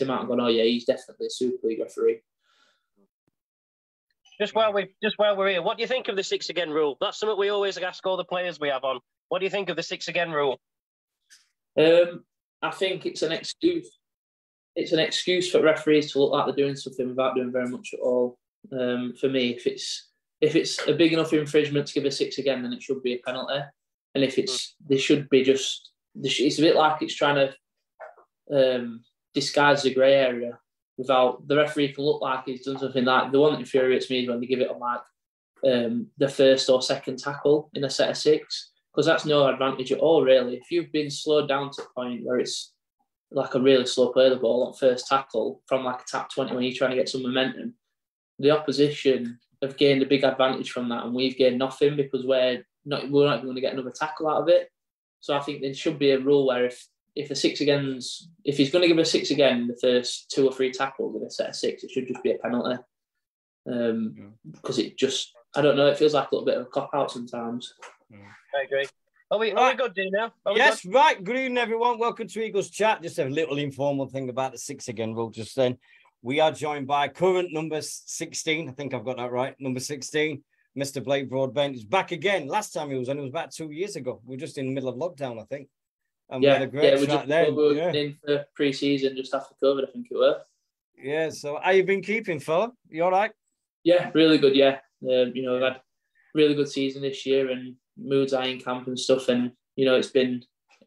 him out and gone, oh yeah, he's definitely a Super League referee. Just while we just while we're here, what do you think of the six again rule? That's something we always ask all the players we have on. What do you think of the six again rule? Um, I think it's an excuse. It's an excuse for referees to look like they're doing something without doing very much at all. Um, for me, if it's if it's a big enough infringement to give a six again, then it should be a penalty. And if it's they should be just it's a bit like it's trying to um, disguise the grey area without the referee can look like he's done something like the one that infuriates me is when they give it on like um, the first or second tackle in a set of six because that's no advantage at all really. If you've been slowed down to a point where it's like a really slow play the ball on first tackle from like a tap 20 when you're trying to get some momentum, the opposition have gained a big advantage from that and we've gained nothing because we're not we're not going to get another tackle out of it. So I think there should be a rule where if if a six again's if he's going to give a six again in the first two or three tackles in a set of six, it should just be a penalty. Um, yeah. because it just I don't know, it feels like a little bit of a cop out sometimes. Yeah. I agree. Are we, are right. we good, do now? Yes, good? right. Good evening, everyone. Welcome to Eagles Chat. Just a little informal thing about the six again rule just then. We are joined by current number 16. I think I've got that right. Number 16, Mr. Blake Broadbent. He's back again. Last time he was on, it was about two years ago. We are just in the middle of lockdown, I think. And yeah, we yeah, we just then. We yeah. in for pre-season just after COVID, I think it was. Yeah. So, how you been keeping, fella? You all right? Yeah, really good. Yeah, um, you know, we've had really good season this year and moods eye in camp and stuff, and you know, it's been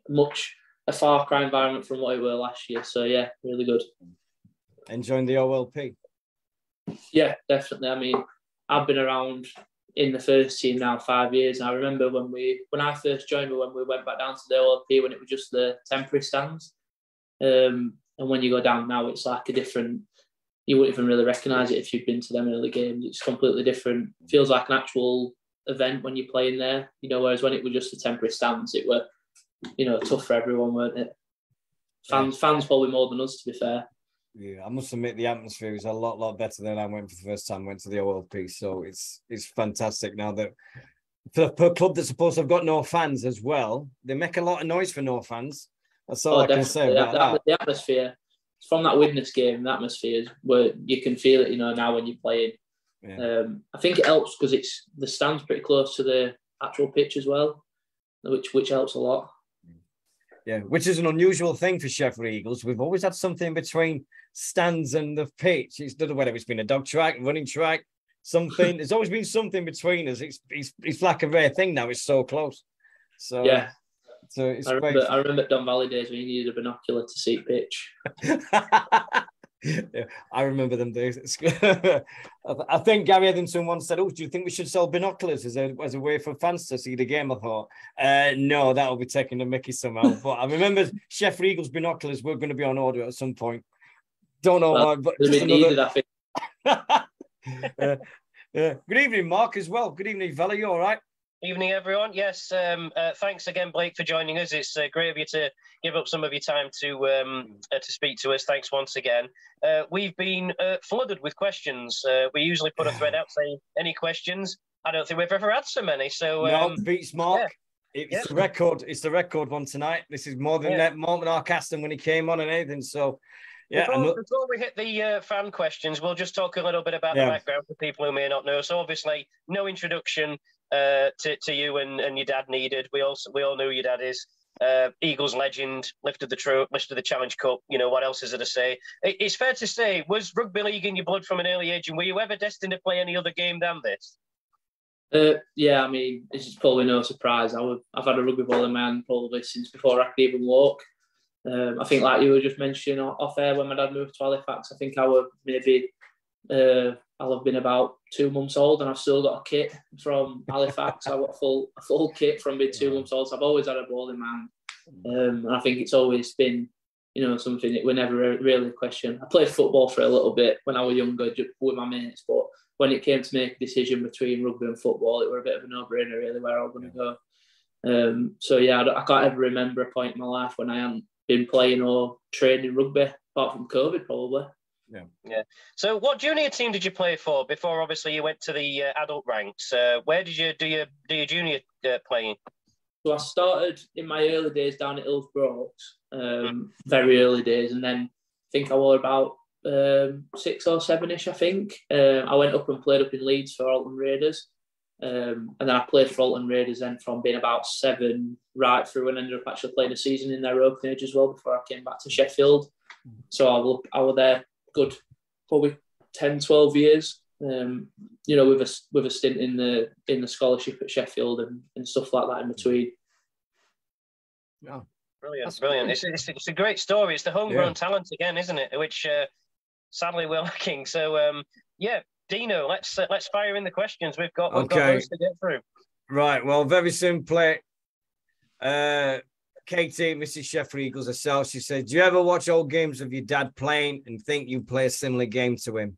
much a far cry environment from what it were last year. So yeah, really good. Enjoying the OLP. Yeah, definitely. I mean, I've been around in the first team now five years. And I remember when we when I first joined, when we went back down to the OLP when it was just the temporary stands. Um, and when you go down now, it's like a different. You wouldn't even really recognise it if you've been to them early games. It's completely different. Feels like an actual event when you're playing there. You know, whereas when it was just the temporary stands, it were, you know, tough for everyone, weren't it? Fans, fans probably more than us, to be fair. Yeah, I must admit the atmosphere is a lot, lot better than I went for the first time. Went to the OLP, so it's it's fantastic now that for, a club that's supposed to have got no fans as well, they make a lot of noise for no fans. That's all oh, I can say about the, that. The atmosphere from that witness game, the atmosphere is where you can feel it. You know now when you're playing. Yeah. Um, I think it helps because it's the stands pretty close to the actual pitch as well, which which helps a lot. Yeah, which is an unusual thing for Sheffield Eagles. We've always had something between stands and the pitch. It's not whether it's been a dog track, running track, something. There's always been something between us. It's, it's it's like a rare thing now. It's so close. So yeah. So it's I remember, I remember Don Valley days when you needed a binocular to see pitch. yeah, I remember them days. I think Gary Hetherington once said, "Oh, do you think we should sell binoculars as a as a way for fans to see the game?" I thought, uh, "No, that will be taking the Mickey somehow." but I remember Chef Eagles binoculars were going to be on order at some point. Don't know well, why, but just another... uh, uh, good evening, Mark, as well. Good evening, fella. You all right? Evening, everyone. Yes, um, uh, thanks again, Blake, for joining us. It's uh, great of you to give up some of your time to um, uh, to speak to us. Thanks once again. Uh, we've been uh, flooded with questions. Uh, we usually put a thread out saying any questions. I don't think we've ever had so many. So um, no, beats Mark. Yeah. It's yeah. the record. It's the record one tonight. This is more than yeah. more than our casting when he came on and anything. So yeah. Before, before we hit the uh, fan questions, we'll just talk a little bit about yeah. the background for people who may not know. So obviously, no introduction uh, to, to you and, and your dad needed. We also we all knew your dad is uh, Eagles legend, lifted the tro- lifted the Challenge Cup. You know what else is there to say? It, it's fair to say, was rugby league in your blood from an early age, and were you ever destined to play any other game than this? Uh, yeah, I mean, it's probably no surprise. I would, I've had a rugby ball in my hand probably since before I could even walk. Um, I think, like you were just mentioning off air, when my dad moved to Halifax, I think I was maybe uh, I'll have been about two months old and I've still got a kit from Halifax. I've got a full a full kit from being two months old. So I've always had a ball in my hand. Um, and I think it's always been, you know, something that we never really question. I played football for a little bit when I was younger with my mates, but when it came to make a decision between rugby and football, it were a bit of a no-brainer really where I was going to go. Um, so yeah, I, I, can't ever remember a point in my life when I hadn't been playing or training rugby apart from COVID probably. Yeah. Yeah. So, what junior team did you play for before? Obviously, you went to the uh, adult ranks. Uh, where did you do your do your junior uh, playing? So I started in my early days down at Hillsborough, um, mm. very early days, and then I think I was about um, six or seven ish. I think um, I went up and played up in Leeds for Oulton Raiders, um, and then I played for Oulton Raiders then from being about seven right through and ended up actually playing a season in their openage as well before I came back to Sheffield. So I will I was there good probably 10, 12 years. Um, you know, with a with a stint in the in the scholarship at Sheffield and, and stuff like that in between. Yeah, brilliant, That's brilliant. It's, it's, it's, a great story. It's the homegrown yeah. talent again, isn't it? Which uh, sadly we're lacking. So um, yeah, Deano, let's uh, let's fire in the questions. We've got we've okay. got to get through. Right. Well, very simply, uh, Katie, Mrs. Sheffield Eagles herself, she said, "Do you ever watch old games of your dad playing and think you play a similar game to him?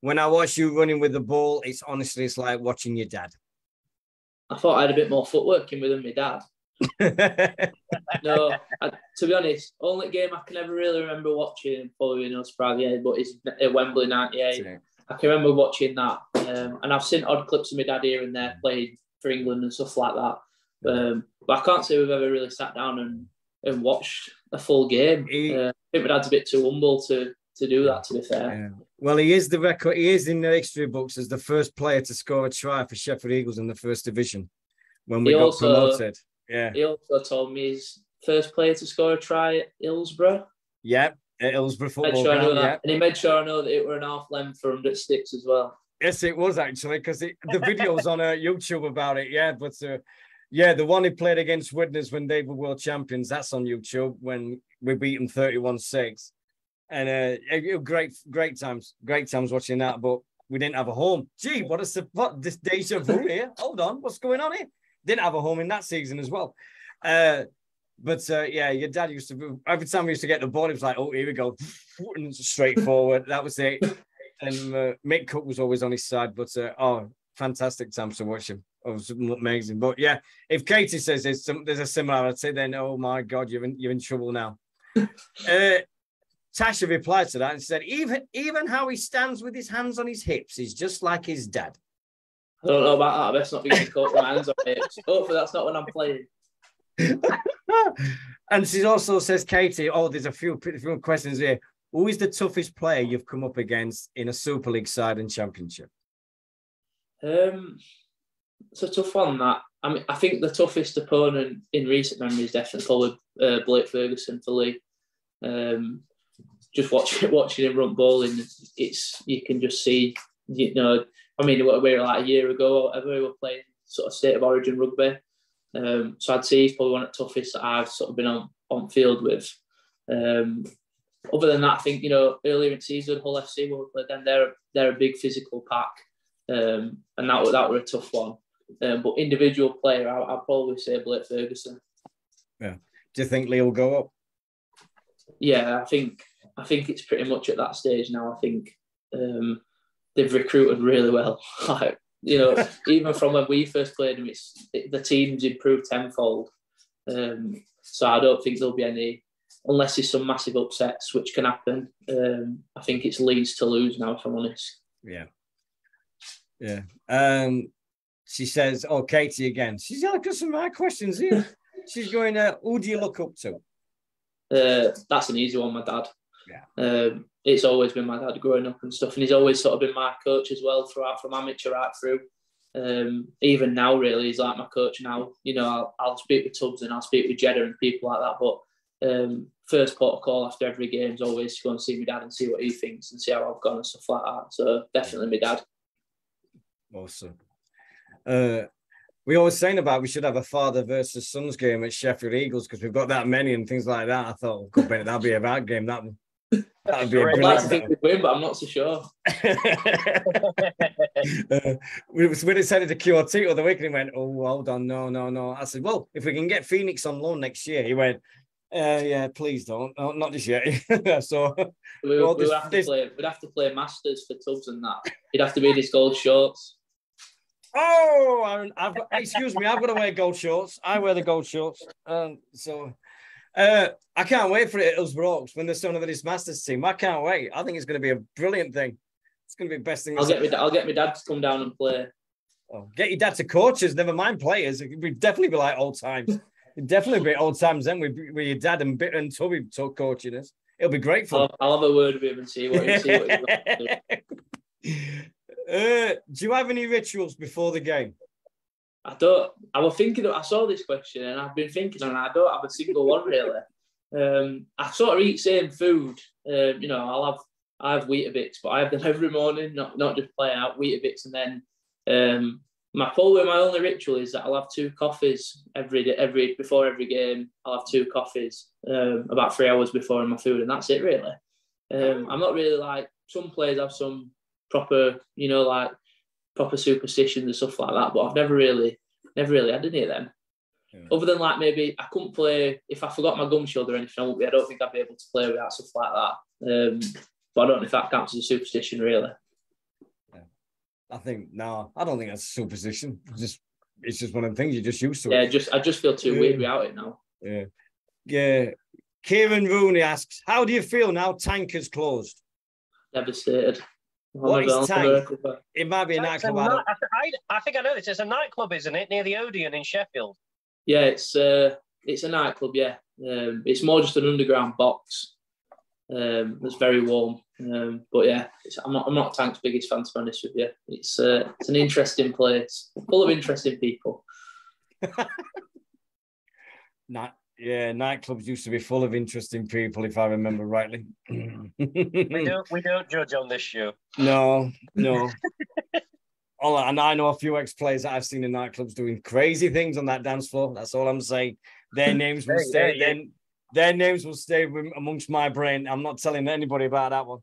When I watch you running with the ball, it's honestly it's like watching your dad." I thought I had a bit more footwork in with than my dad. no, I, to be honest, only game I can ever really remember watching, and following us probably, yeah, but it's at Wembley '98. I can remember watching that, um, and I've seen odd clips of my dad here and there playing for England and stuff like that. Um, but I can't say we've ever really sat down and, and watched a full game. He, uh, I think my dad's a bit too humble to to do that. To be fair. Yeah. Well, he is the record. He is in the history books as the first player to score a try for Sheffield Eagles in the first division when we he got also, promoted. Yeah. He also told me he's first player to score a try at Hillsborough. Yep, at Hillsborough football sure ground. Yeah. And he made sure I know that it were an half length from the sticks as well. Yes, it was actually because the video's on uh, YouTube about it. Yeah, but uh, yeah, the one he played against Widnes when they were world champions, that's on YouTube when we beat them 31 6. And uh, it, great, great times, great times watching that. But we didn't have a home. Gee, what a what this deja vu here. Hold on, what's going on here? Didn't have a home in that season as well. Uh, but uh, yeah, your dad used to every time we used to get the ball, it was like, oh, here we go, and straight forward. That was it. And uh, Mick Cook was always on his side, but uh, oh, fantastic times to watch him. It was amazing. But yeah, if Katie says there's some, there's a similarity, then oh my god, you're in you're in trouble now. uh, Tasha replied to that and said, even even how he stands with his hands on his hips is just like his dad. I don't know about that. I best not be caught with my hands on hips. Hopefully that's not when I'm playing. and she also says, Katie, oh, there's a few, few questions here. Who is the toughest player you've come up against in a Super League side and championship? Um, it's a tough one. That I mean, I think the toughest opponent in recent memory is definitely probably uh, Blake Ferguson for Leigh. Um, just watching watching him run bowling, it's you can just see. You know, I mean, we were like a year ago, or whatever, we were playing sort of state of origin rugby. Um, so I'd say he's probably one of the toughest that I've sort of been on on field with. Um, other than that, I think you know earlier in season Hull FC when them, they're they're a big physical pack, um, and that that were a tough one. Um, but individual player, I, I'd probably say Blake Ferguson. Yeah. Do you think Leigh will go up? Yeah, I think I think it's pretty much at that stage now. I think um, they've recruited really well. like you know, even from when we first played them, it's it, the team's improved tenfold. Um, so I don't think there'll be any, unless there's some massive upsets, which can happen. Um, I think it's Leigh's to lose now, if I'm honest. Yeah. Yeah. Um, she says, "Oh, Katie again." She's got some of my questions here. She's going, uh, "Who do you look up to?" Uh, that's an easy one, my dad. Yeah. Um, it's always been my dad growing up and stuff, and he's always sort of been my coach as well throughout from amateur right through. Um, even now, really, he's like my coach now. You know, I'll, I'll speak with Tubbs and I'll speak with Jeddah and people like that. But um, first call after every game is always to go and see my dad and see what he thinks and see how I've gone and stuff like that. So definitely my dad. Awesome. Uh, we always saying about we should have a father versus sons game at Sheffield Eagles because we've got that many and things like that. I thought, oh, that'd be a bad game. That. That'd be I'd like to think we'd win, but I'm not so sure. uh, it said it to QRT the week, and he went, "Oh, hold on, no, no, no." I said, "Well, if we can get Phoenix on loan next year," he went, uh, "Yeah, please don't, no, not just yet. so we, well, this, have to play. We'd have to play Masters for Tubbs and that. He'd have to be in his gold shorts. Oh, I've got, excuse me, I've got to wear gold shorts. I wear the gold shorts, um, so uh, I can't wait for it at Hillsborough when some of this Masters team. I can't wait. I think it's going to be a brilliant thing. It's going to be the best thing. I'll get, my, I'll get my dad to come down and play. Oh, get your dad to coaches, never mind players. It would definitely be like old times. It'd definitely be old times then with, with your dad and Bit and Tubby coaching us. It'll be great for. I'll, I'll have a word with him and see what, he, see what uh, do you have any rituals before the game? I don't. I was thinking. I saw this question and I've been thinking, and I don't have a single one really. Um, I sort of eat same food. Um, you know, I'll have I have Weetabix, but I have them every morning, not not just play out Weetabix, and then um, my probably my only ritual is that I'll have two coffees every day, every before every game. I'll have two coffees um, about three hours before in my food, and that's it really. Um, I'm not really like some players have some proper, you know, like proper superstitions and stuff like that. But I've never really, never really had any of them. Yeah. Other than like maybe I couldn't play if I forgot my gum shield or anything. I, I don't think I'd be able to play without stuff like that. Um, but I don't know if that counts as a superstition really. Yeah. I think no, I don't think that's a superstition. It's just it's just one of the things you're just used to. Yeah, it. just I just feel too yeah. weird without it now. Yeah, yeah. Kieran Rooney asks, "How do you feel now? Tank is closed." Devastated. What is Tank? It might be a nightclub. I, I, I, think I know this. It's a nightclub, isn't it, near the Odeon in Sheffield? Yeah, it's uh, it's a nightclub. Yeah, um, it's more just an underground box. Um, that's very warm. Um, but yeah, I'm not I'm not Tank's biggest fan to be honest with you. It's uh, it's an interesting place, full of interesting people. Not yeah, nightclubs used to be full of interesting people, if I remember rightly. we don't we don't judge on this show. No, no. all, and I know a few ex-players that I've seen in nightclubs doing crazy things on that dance floor. That's all I'm saying. Their names will stay. Yeah, yeah. Their, their names will stay amongst my brain. I'm not telling anybody about that one.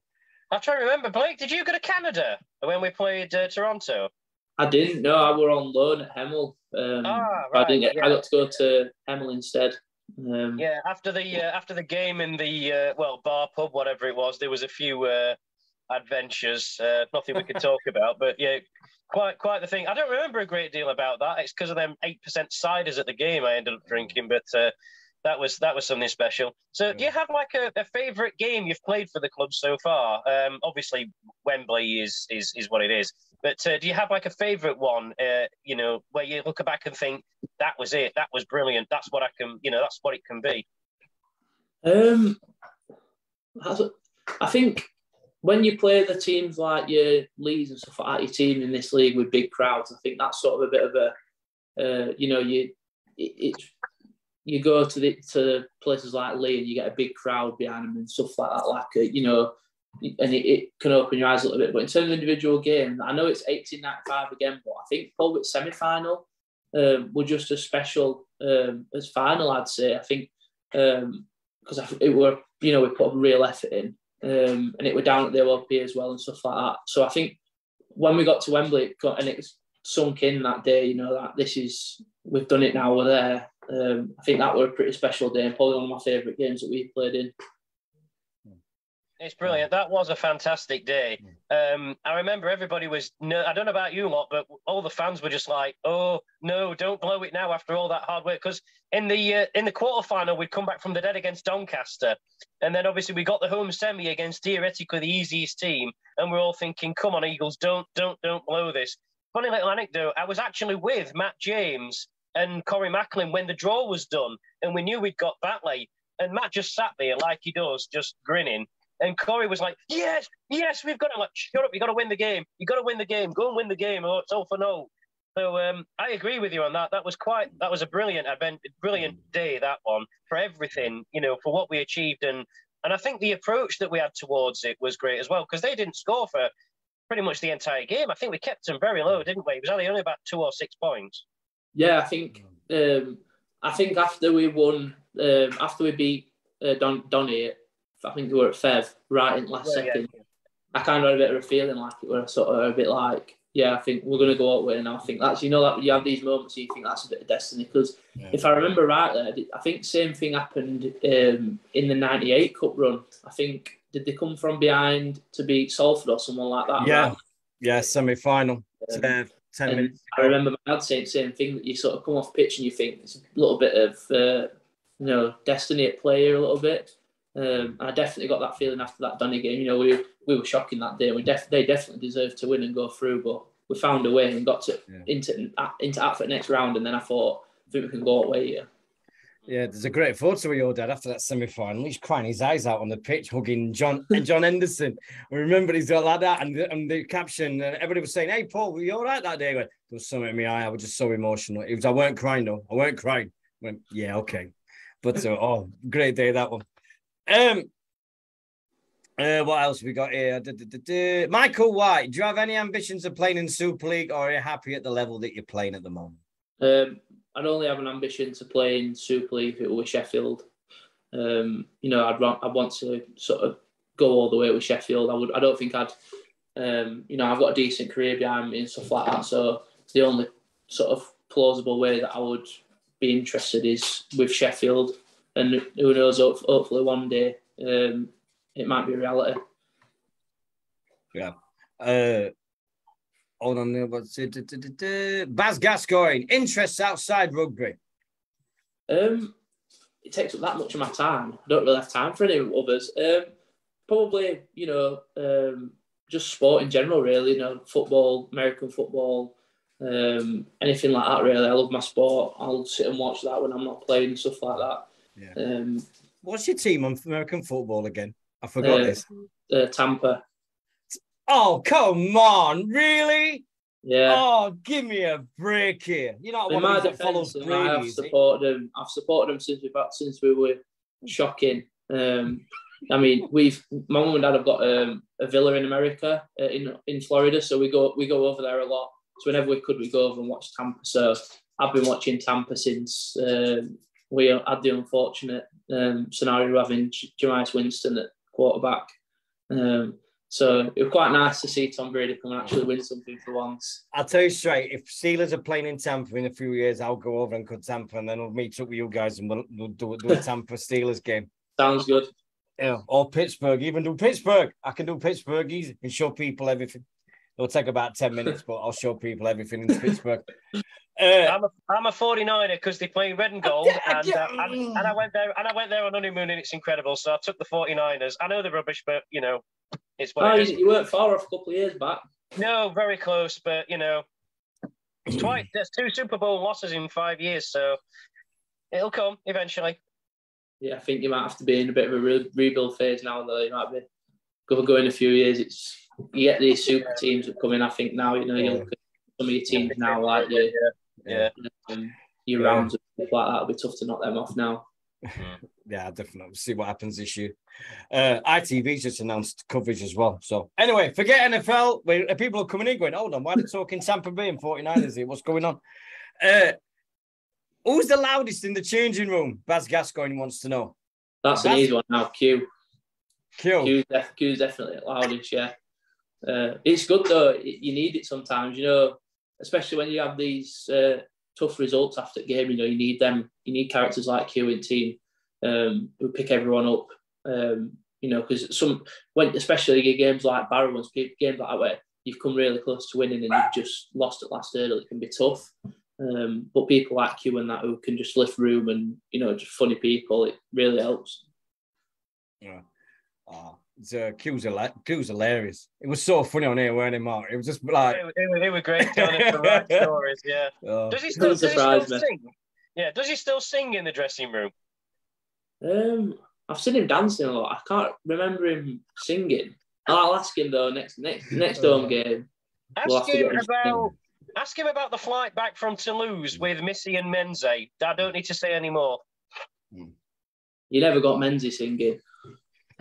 I'm trying to remember, Blake. Did you go to Canada when we played uh, Toronto? I didn't. No, I were on loan at Hemel. Um, ah, right. I didn't get. Yeah. I got to go to Hemel instead. Um, yeah, after the uh, after the game in the uh, well bar pub whatever it was, there was a few uh, adventures. Uh, nothing we could talk about, but yeah, quite quite the thing. I don't remember a great deal about that. It's because of them eight percent ciders at the game I ended up drinking, but uh, that was that was something special. So, do you have like a, a favorite game you've played for the club so far? Um, obviously, Wembley is is is what it is. But uh, do you have like a favorite one? Uh, you know, where you look back and think that was it, that was brilliant. That's what I can, you know, that's what it can be. Um, I think when you play the teams like your Leeds and stuff like that, your team in this league with big crowds, I think that's sort of a bit of a, uh, you know, you it, it you go to the to places like Leigh and you get a big crowd behind them and stuff like that, like a, you know, and it, it, can open your eyes a little bit. But in terms of individual games, I know it's 1895 again, but I think probably semi final um, were just as special um, as final, I'd say. I think because um, it were, you know, we put a real effort in um, and it were down at the OLP as well and stuff like that. So I think when we got to Wembley it got, and it sunk in that day, you know, that this is, we've done it now, we're there. Um, I think that were a pretty special day and probably one of my favourite games that we played in. It's brilliant. That was a fantastic day. Um, I remember everybody was. No, I don't know about you lot, but all the fans were just like, "Oh no, don't blow it now!" After all that hard work, because in the uh, in the quarterfinal we'd come back from the dead against Doncaster, and then obviously we got the home semi against theoretically the easiest team, and we're all thinking, "Come on, Eagles, don't don't don't blow this." Funny little anecdote: I was actually with Matt James and Corey Macklin when the draw was done, and we knew we'd got Batley, and Matt just sat there like he does, just grinning. And Corey was like, "Yes, yes, we've got to like, shut up, you got to win the game. You got to win the game. Go and win the game, or it's all for no." So um, I agree with you on that. That was quite, that was a brilliant event, brilliant day. That one for everything, you know, for what we achieved, and and I think the approach that we had towards it was great as well because they didn't score for pretty much the entire game. I think we kept them very low, didn't we? It was only only about two or six points. Yeah, I think um, I think after we won, um, after we beat uh, Don Donny I think we were at Fev right in last yeah, second. Yeah. I kind of had a bit of a feeling like it was sort of a bit like, yeah, I think we're going to go out with, and I think that's you know that you have these moments, you think that's a bit of destiny. Because yeah. if I remember rightly, I think same thing happened um, in the '98 Cup run. I think did they come from behind to beat Salford or someone like that? Yeah, right? yeah, semi final. Um, ten, 10 minutes. I remember my dad saying the same thing that you sort of come off pitch and you think it's a little bit of uh, you know destiny at play here a little bit. Um, I definitely got that feeling after that Donny game. You know, we we were shocking that day. We def- they definitely deserved to win and go through, but we found a way and got to yeah. into into Atford next round. And then I thought, I think we can go away here. Yeah, there's a great photo of your dad after that semi-final. He's crying his eyes out on the pitch, hugging John John Henderson. I remember he's got like that, and the, and the caption, and everybody was saying, "Hey, Paul, were you all right that day?" Went, there was something in my eye. I was just so emotional. It was. I weren't crying though. I weren't crying. I went, yeah, okay. But uh, oh, great day that one. Um, uh, what else we got here? Da, da, da, Michael White, do you have any ambitions of playing in Super League, or are you happy at the level that you're playing at the moment? Um, I'd only have an ambition to play in Super League if it were Sheffield. Um, you know, I'd I'd want to sort of go all the way with Sheffield. I would. I don't think I'd. Um, you know, I've got a decent career behind me and stuff like that. So the only sort of plausible way that I would be interested is with Sheffield, and who knows? Hopefully, one day um, it might be a reality. Yeah. Uh, hold on there. What's it? Baz Gascoigne, interests outside rugby. Um, it takes up that much of my time. I don't really have time for any others. Um, probably, you know, um, just sport in general, really. You know, football, American football, um, anything like that. Really, I love my sport. I'll sit and watch that when I'm not playing and stuff like that. Yeah. Um, What's your team on American football again? I forgot uh, this. Uh, Tampa. Oh come on, really? Yeah. Oh, give me a break here. You know, that follows Brady. I've supported them. I've supported them since we since we were shocking. Um, I mean, we've my mum and dad have got um, a villa in America, uh, in in Florida, so we go we go over there a lot. So whenever we could, we go over and watch Tampa. So I've been watching Tampa since um, we had the unfortunate um, scenario of having Jameis Winston at quarterback. Um, so it was quite nice to see Tom Brady come and actually win something for once. I'll tell you straight, if Steelers are playing in Tampa in a few years, I'll go over and cut Tampa and then I'll meet up with you guys and we'll, we'll do, do a Tampa Steelers game. Sounds good. Yeah, or Pittsburgh, even do Pittsburgh. I can do Pittsburgh easy and show people everything. It'll take about 10 minutes, but I'll show people everything in Pittsburgh. Uh, I'm a I'm a 49er because they play red and gold, and, uh, and, and I went there and I went there on honeymoon, and it's incredible. So I took the 49ers. I know they're rubbish, but you know, it's what oh, You weren't far off a couple of years back. No, very close, but you know, twice. There's two Super Bowl losses in five years, so it'll come eventually. Yeah, I think you might have to be in a bit of a re- rebuild phase now, though. You might be go go in a few years. It's you get these super teams that come in. I think now you know you look at some of your teams now, like the yeah, um, your yeah. rounds and stuff like that. It'll be tough to knock them off now. yeah, definitely. We'll see what happens this year. Uh, ITV's just announced coverage as well. So anyway, forget NFL. Where people are coming in going, hold on, why are they talking Tampa Bay and 49ers here? What's going on? Uh, who's the loudest in the changing room? Baz Gascoigne wants to know. That's Baz? an easy one now. Q. Q. Q's, def- Q's definitely loudest, yeah. Uh, it's good though. You need it sometimes, you know, especially when you have these uh, tough results after the game. You know, you need them. You need characters like Q in team um, who pick everyone up. Um, you know, because some when especially games like Barrow games like that where you've come really close to winning and you've just lost at last hurdle, it can be tough. Um, but people like Q and that who can just lift room and you know just funny people, it really helps. Yeah. Oh, uh, Q's, Q's hilarious. It was so funny on here, weren't it, Mark? It was just like it, it, it were great telling the right stories. Yeah. Oh. Does he still, does he still sing? Yeah. Does he still sing in the dressing room? Um, I've seen him dancing a lot. I can't remember him singing. I'll ask him though next next next home game. Ask we'll him about ask him about the flight back from Toulouse with Missy and Menzies. I don't need to say any more. You never got Menzies singing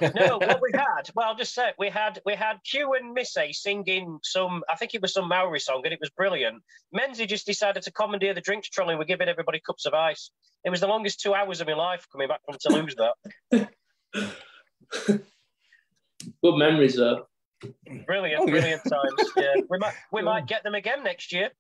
no, what we had, well, I'll just say we had we had Q and Missy singing some, I think it was some Maori song, and it was brilliant. Menzies just decided to commandeer the drinks trolley and we're giving everybody cups of ice. It was the longest two hours of my life coming back from Toulouse. That. Good memories, though. Brilliant, oh, brilliant yeah. times. Yeah, we might we might get them again next year.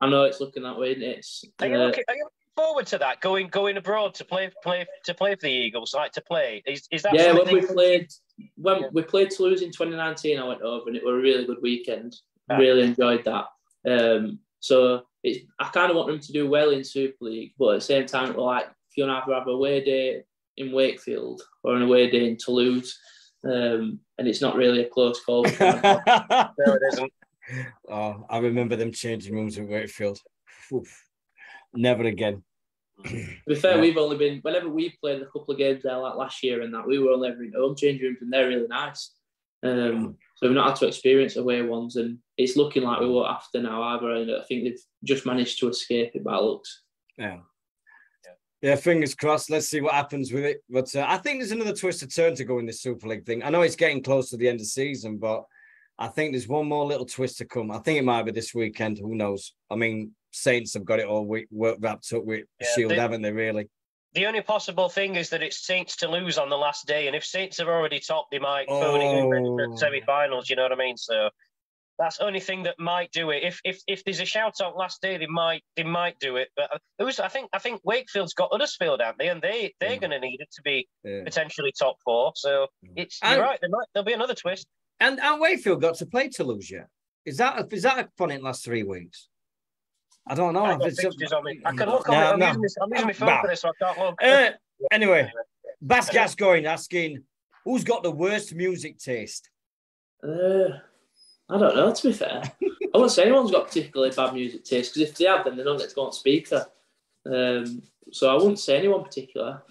I know it's looking that way. It's. Are you, uh, looking, are you forward to that going going abroad to play play to play for the Eagles, like to play? Is, is that yeah? When we played when yeah. we played Toulouse in 2019, I went over and it was a really good weekend. Yeah. Really enjoyed that. Um, so it's I kind of want them to do well in Super League, but at the same time, like if you want to have a away day in Wakefield or an away day in Toulouse, um, and it's not really a close call. no, it isn't. Oh, I remember them changing rooms in Wakefield. Oof. Never again. To be fair, yeah. we've only been whenever we played a couple of games there, like last year and that, we were only ever in home change rooms, and they're really nice. Um, so we've not had to experience away ones, and it's looking like we won't have to now either. And I think they've just managed to escape it by looks. Yeah. Yeah, fingers crossed. Let's see what happens with it. But uh, I think there's another twist of turn to go in this Super League thing. I know it's getting close to the end of season, but I think there's one more little twist to come. I think it might be this weekend. Who knows? I mean, Saints have got it all week, wrapped up with yeah, Shield, they, haven't they? Really? The only possible thing is that it's Saints to lose on the last day, and if Saints have already topped, they might oh. phone it in the semi-finals. You know what I mean? So that's the only thing that might do it. If if if there's a shout out last day, they might they might do it. But uh, it was I think I think Wakefield's got Huddersfield, haven't they? And they they're mm. yeah. going to need it to be yeah. potentially top four. So mm. it's and, you're right. There might there'll be another twist. And and Wakefield got to play Toulouse yet? Is that is that fun in the last three weeks? I don't know. I, I can look on no, it. I'm, no. using I'm using my phone for this, so I can't look. Uh, anyway, Baz Gascoigne asking, who's got the worst music taste? Uh, I don't know, to be fair. I wouldn't say anyone's got particularly bad music taste because if they have, then they don't get to go on speaker. Um, so I wouldn't say anyone particular.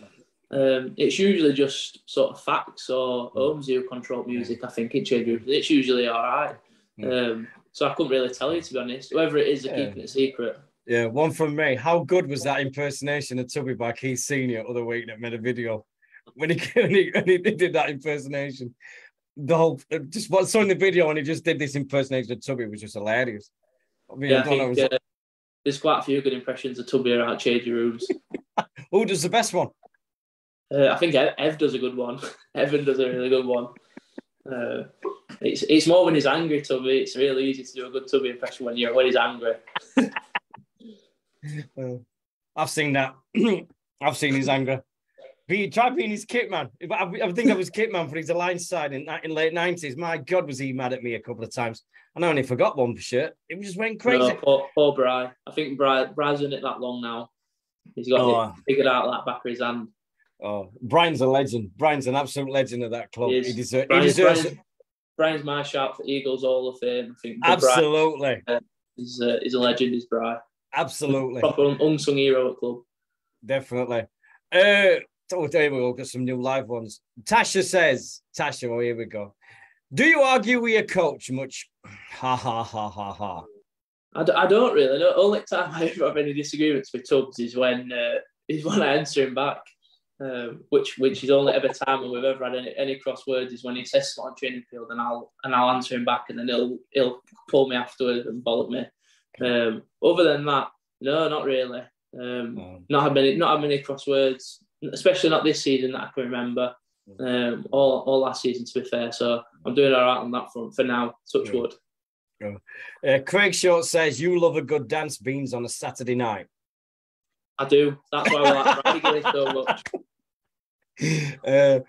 Um, it's usually just sort of facts or homes who control music. I think in change it's usually all right. Um, so I couldn't really tell you to be honest. Whoever it is, they're keeping it secret. Yeah, one from me. How good was that impersonation of Tubby by Keith Senior other week that made a video when he when he, when he did that impersonation? the whole just what saw in the video and he just did this impersonation of Tubby was just hilarious. I mean, yeah, I, I think, was... uh, there's quite a few good impressions of Tubby around changing rooms. Who does the best one? Uh, I think Ev, Ev, does a good one. Evan does a really good one. Uh, it's it's more when he's angry, Tubby. It's really easy to do a good Tubby impression when you're when he's angry. well, I've seen that. I've seen his anger. Be try being his kit man. I, I think I was kit man for his alliance side in, in late nineties. My God, was he mad at me a couple of times? And I only forgot one for shit. It just went crazy. No, poor, poor Bry. I think Bry Bry's in it that long now. He's got oh. it figured out that back of his hand. Oh, Brian's a legend. Brian's an absolute legend of that club. He, he, deserves. He deserves. Brian's, Brian's my shout for Eagles Hall of Fame. I think absolutely. Brian, uh, he's, uh, he's a legend. He's Brian. Absolutely. Proper unsung hero at club. Definitely. Uh, Oh, there we go. Got some new live ones. Tasha says, Tasha, oh, here we go. Do you argue with your coach much? Ha ha ha ha ha. I d- I don't really. The only time I ever have any disagreements with Tubbs is when uh, is when I answer him back, um, which which is only ever time when we've ever had any, any crosswords is when he says something on training field and I'll and I'll answer him back and then he'll he'll pull me afterwards and bollock me. Um, other than that, no, not really. Um, um, not have many not have many crosswords especially not this season that I can remember. Um, all, all last season, to be fair. So I'm doing all right on that front for now. Touch wood. Uh, Craig Short says you love a good dance beans on a Saturday night. I do. That's why I like Reading so much. Uh,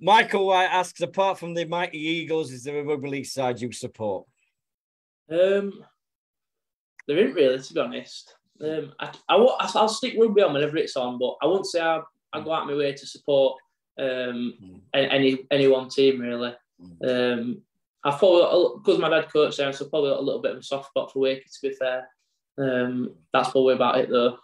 Michael White asks, apart from the mighty Eagles, is there a rugby league side you support? Um, there isn't really, to be honest. Um, I, I, will stick rugby on whenever it's on, but I won't say I, I go out my way to support um, mm. any any one team really. Mm. Um, I've probably because my dad coached there, so probably got a little bit of a soft spot for Wakey. To be fair, um, that's probably about it though.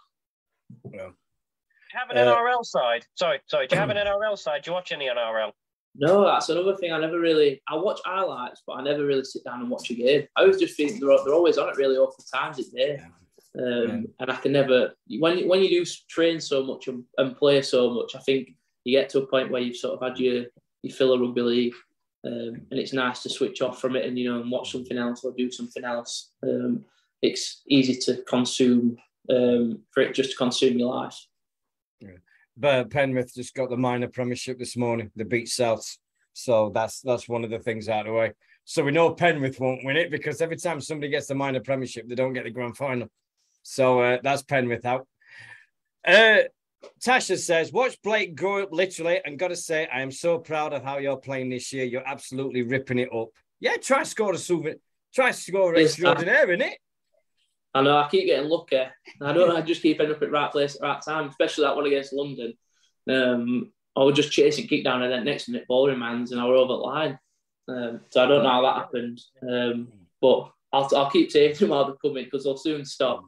Yeah. have an uh, NRL side? Sorry, sorry. Do you have an NRL side? Do you watch any NRL? No, that's another thing. I never really. I watch highlights, but I never really sit down and watch a game. I always just think they're, they're always on it really awful times a day. Yeah. Um, and I can never when when you do train so much and, and, play so much, I think you get to a point where you've sort of had your your fill of rugby league, um, and it's nice to switch off from it and you know and watch something else or do something else. Um, it's easy to consume um, for it just to consume your life. But Penrith just got the minor premiership this morning. They beat South, so that's that's one of the things out of the way. So we know Penrith won't win it because every time somebody gets the minor premiership, they don't get the grand final. So uh, that's Penrith out. Uh, Tasha says, watch Blake grow up literally and got to say, I am so proud of how you're playing this year. You're absolutely ripping it up. Yeah, try score a super, try to score extraordinaire, in it. I know, I keep getting lucky. I don't I just keep ending up at right place at right time, especially that one against London. Um, I would just chase and kick down and then next minute ball in hands and I were over the line. Um, so I don't know how that happened. Um, but I'll, I'll keep taking them while they're coming because they'll soon stop.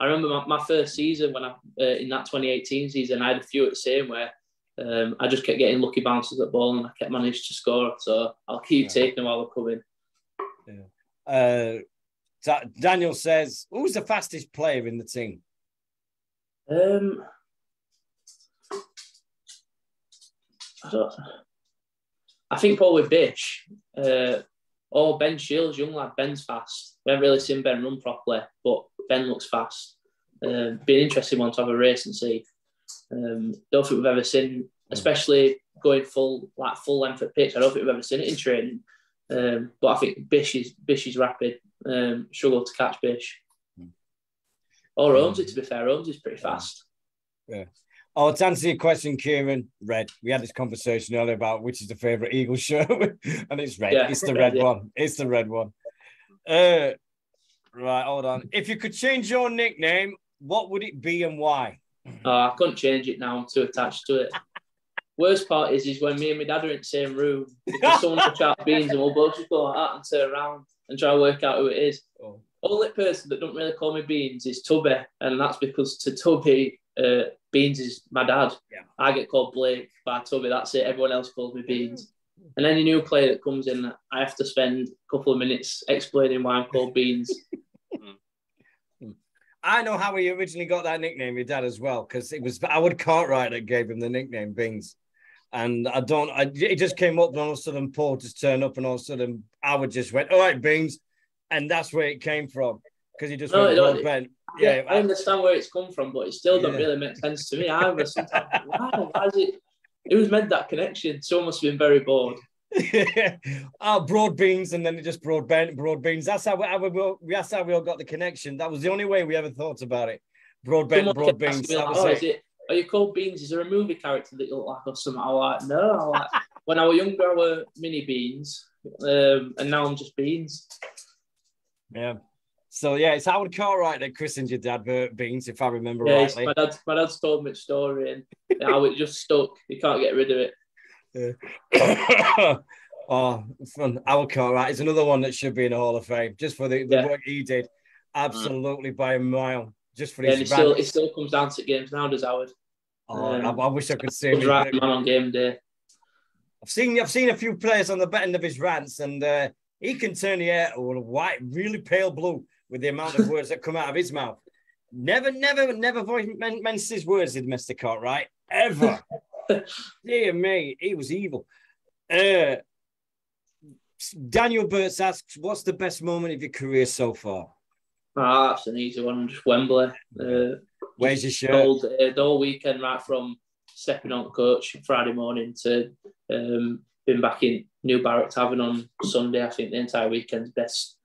I remember my, my first season when I uh, in that 2018 season, I had a few at the same where um, I just kept getting lucky bounces at ball and I kept managing to score. So I'll keep yeah. taking them while they're coming. Yeah. Uh, Daniel says, "Who's the fastest player in the team?" Um, I don't. I think probably Bish uh, or Ben Shields, young lad. Ben's fast. We haven't really seen Ben run properly, but Ben looks fast. Um, be an interesting one to have a race and see. Um, don't think we've ever seen, especially going full like full length at pitch. I don't think we've ever seen it in training. Um, but I think Bish is Bish is rapid. Um, struggle to catch Bish. Or Holmes, to be fair, Holmes is pretty fast. Yeah. Oh, to answer your question, Kieran, red. We had this conversation earlier about which is the favourite Eagles shirt, and it's red. Yeah. It's the red yeah. one. It's the red one. Uh, right, hold on. If you could change your nickname, what would it be and why? Oh, I couldn't change it now. I'm too attached to it. Worst part is, is when me and my dad are in the same room, because someone will shout beans and we'll both just go like that and turn around and try to work out who it is. Oh. Only person that don't really call me Beans is Tubby, and that's because to Tubby, uh, Beans is my dad. Yeah. I get called Blake by Tubby. That's it. Everyone else calls me Beans. And any new player that comes in, I have to spend a couple of minutes explaining why I'm called Beans. I know how he originally got that nickname, your dad as well, because it was Howard Cartwright that gave him the nickname Beans. And I don't, I, it just came up, and all of a sudden Paul just turned up, and all of a sudden Howard just went, All right, Beans. And that's where it came from because he just no, went, well, Ben. Yeah, I understand where it's come from, but it still doesn't really make sense to me either. Sometimes, wow, why is it? Who's made that connection? Someone must have been very bored. oh, broad beans, and then it just broad ben, broad beans. That's how we, how we, that's how we all got the connection. That was the only way we ever thought about it. Broad ben, broad beans. Like, oh, it. it. Are you called Beans? Is there a movie character that you look like or something? I like, no. Like, when I was younger, I were mini beans, um, and now I'm just beans. Yeah. So yeah, it's Howard Cartwright that christened your dad Bert Beans, if I remember yeah, rightly. My dad's my dad's told me the story, and how it just stuck. You can't get rid of it. Yeah. oh, fun. Howard Cartwright is another one that should be in the Hall of Fame just for the, the yeah. work he did. Absolutely mm. by a mile. Just for yeah, his. it still, it still comes down to games now, does Howard? Oh, um, I, I, wish I could see him. Right man on game day. I've seen I've seen a few players on the end of his rants, and uh, he can turn the air or white, really pale blue with the amount of words that come out of his mouth. Never, never, never voice mentions his words in Mr. Cott, right? Ever. Dear me, he was evil. Uh, Daniel Burts asks, "What's the best moment of your career so far?" Ah, that's an easy one. Just Wembley. Uh, Where's your shirt? All, uh, the whole weekend, right from stepping on coach Friday morning to um, being back in New Barrack Tavern on Sunday. I think the entire weekend's best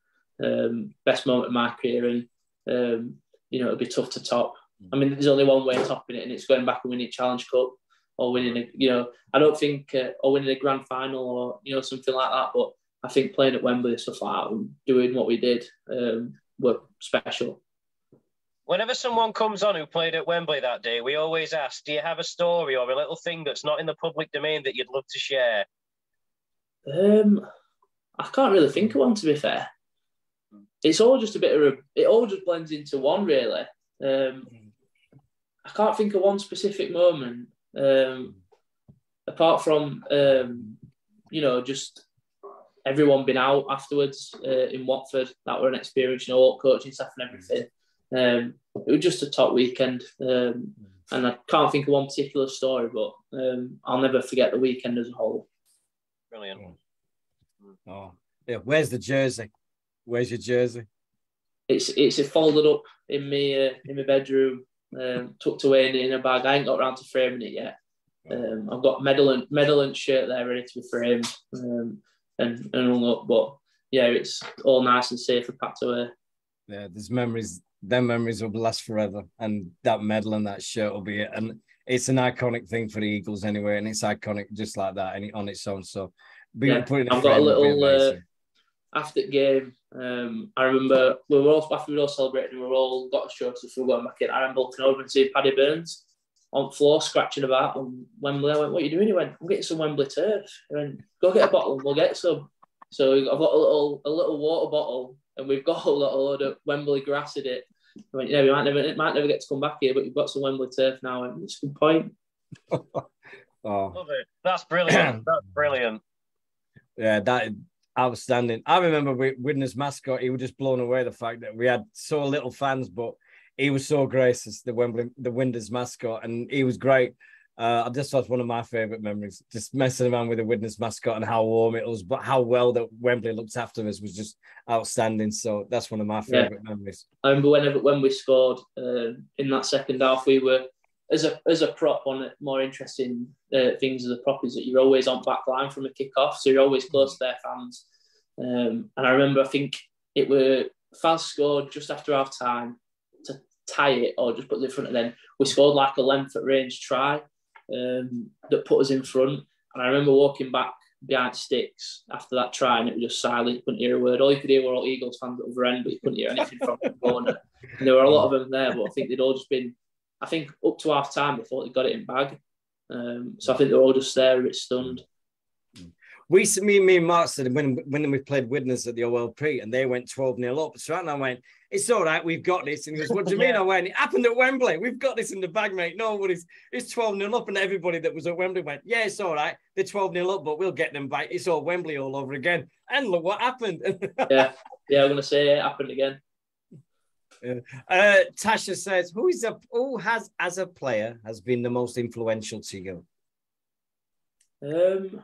um, best moment of my career, and um, you know it'll be tough to top. I mean, there's only one way of topping it, and it's going back and winning Challenge Cup or winning a, you know, I don't think uh, or winning a grand final or you know something like that. But I think playing at Wembley and stuff like that, and doing what we did, um, were special. Whenever someone comes on who played at Wembley that day, we always ask, "Do you have a story or a little thing that's not in the public domain that you'd love to share?" Um, I can't really think of one to be fair. It's all just a bit of a. It all just blends into one really. Um, I can't think of one specific moment um, apart from um, you know just everyone been out afterwards uh, in Watford. That were an experience, you know, all coaching staff and everything. Um, it was just a top weekend, um, and I can't think of one particular story, but um, I'll never forget the weekend as a whole. Brilliant. Oh, yeah. Where's the jersey? Where's your jersey? It's it's folded up in me uh, in my bedroom, um, tucked away in, in, a bag. I ain't got around to framing it yet. Um, I've got medal and medal and shirt there ready to be framed um, and and hung up. But yeah, it's all nice and safe and packed away. Yeah, there's memories. Their memories will last forever, and that medal and that shirt will be it. And it's an iconic thing for the Eagles anyway, and it's iconic just like that and on its own. So yeah, I've got a little uh, after the game. Um, I remember we were all after we were all celebrating, we were all got a shirt if we were going back in. I remember looking over and seeing Paddy Burns on floor scratching about on Wembley. I went, "What are you doing?" He went, "I'm getting some Wembley turf." I went, "Go get a bottle, and we'll get some." So I've got a little a little water bottle, and we've got a little load of Wembley grass in it. I went, yeah, we might never, it might never get to come back here, but you've got some Wembley turf now, and it's a good point. oh. Love it. That's brilliant. That's brilliant. Yeah, that outstanding. I remember Widnes mascot. He was just blown away the fact that we had so little fans, but he was so gracious, the Wembley, the Widnes mascot, and he was great. Uh, this was one of my favorite memories, just messing around with the Widnes mascot and how warm it was, but how well that Wembley looked after us was just outstanding. So that's one of my favorite yeah. memories. I remember whenever when we scored uh, in that second half, we were as a as a prop on more interesting uh, things as a prop is that you're always on back line from a kick-off, so you're always close to their fans. Um, and I remember, I think it were Faz scored just after half time tie it or just put it in front of them. We scored like a length at range try um, that put us in front. And I remember walking back behind sticks after that try, and it was just silent. You couldn't hear a word. All you could hear were all Eagles fans at the other end, but you couldn't hear anything from the corner. And there were a lot of them there, but I think they'd all just been, I think, up to half time before they got it in bag. Um, so I think they're all just there, a bit stunned. We, me, me and Mark said when when we played Widnes at the OLP and they went 12 0 up. So I went, it's all right, we've got this. And he goes, What do you mean? I went, It happened at Wembley. We've got this in the bag, mate. No worries. It's 12 0 up. And everybody that was at Wembley went, Yeah, it's all right. They're 12 0 up, but we'll get them back. It's all Wembley all over again. And look what happened. yeah, yeah, I'm going to say it happened again. Yeah. Uh, Tasha says, "Who is a who has as a player has been the most influential to you?" Um,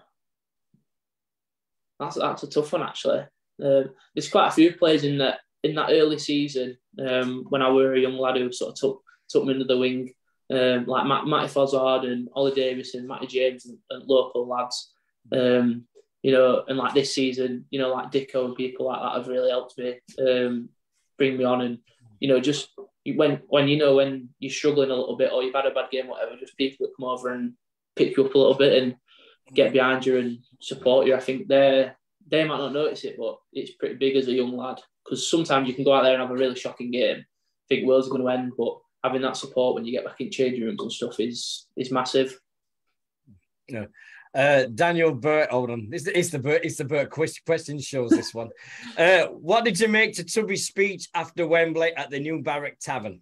that's that's a tough one actually. Um, there's quite a few players in that in that early season um, when I were a young lad who sort of took took me under the wing, um, like Matt, Matty Fozard and Ollie Davison, Matty James, and, and local lads. Um, you know, and like this season, you know, like Dicko and people like that have really helped me um, bring me on, and you know, just when when you know when you're struggling a little bit or you've had a bad game, whatever, just people that come over and pick you up a little bit and get behind you and support you. I think they they might not notice it, but it's pretty big as a young lad because sometimes you can go out there and have a really shocking game, think world's going to end, but having that support when you get back in changing rooms and stuff is is massive. Yeah. Uh, Daniel Burt, hold on. It's, it's the Burt, it's the Burt question shows this one. uh, what did you make to Tubby's speech after Wembley at the New Barrack Tavern?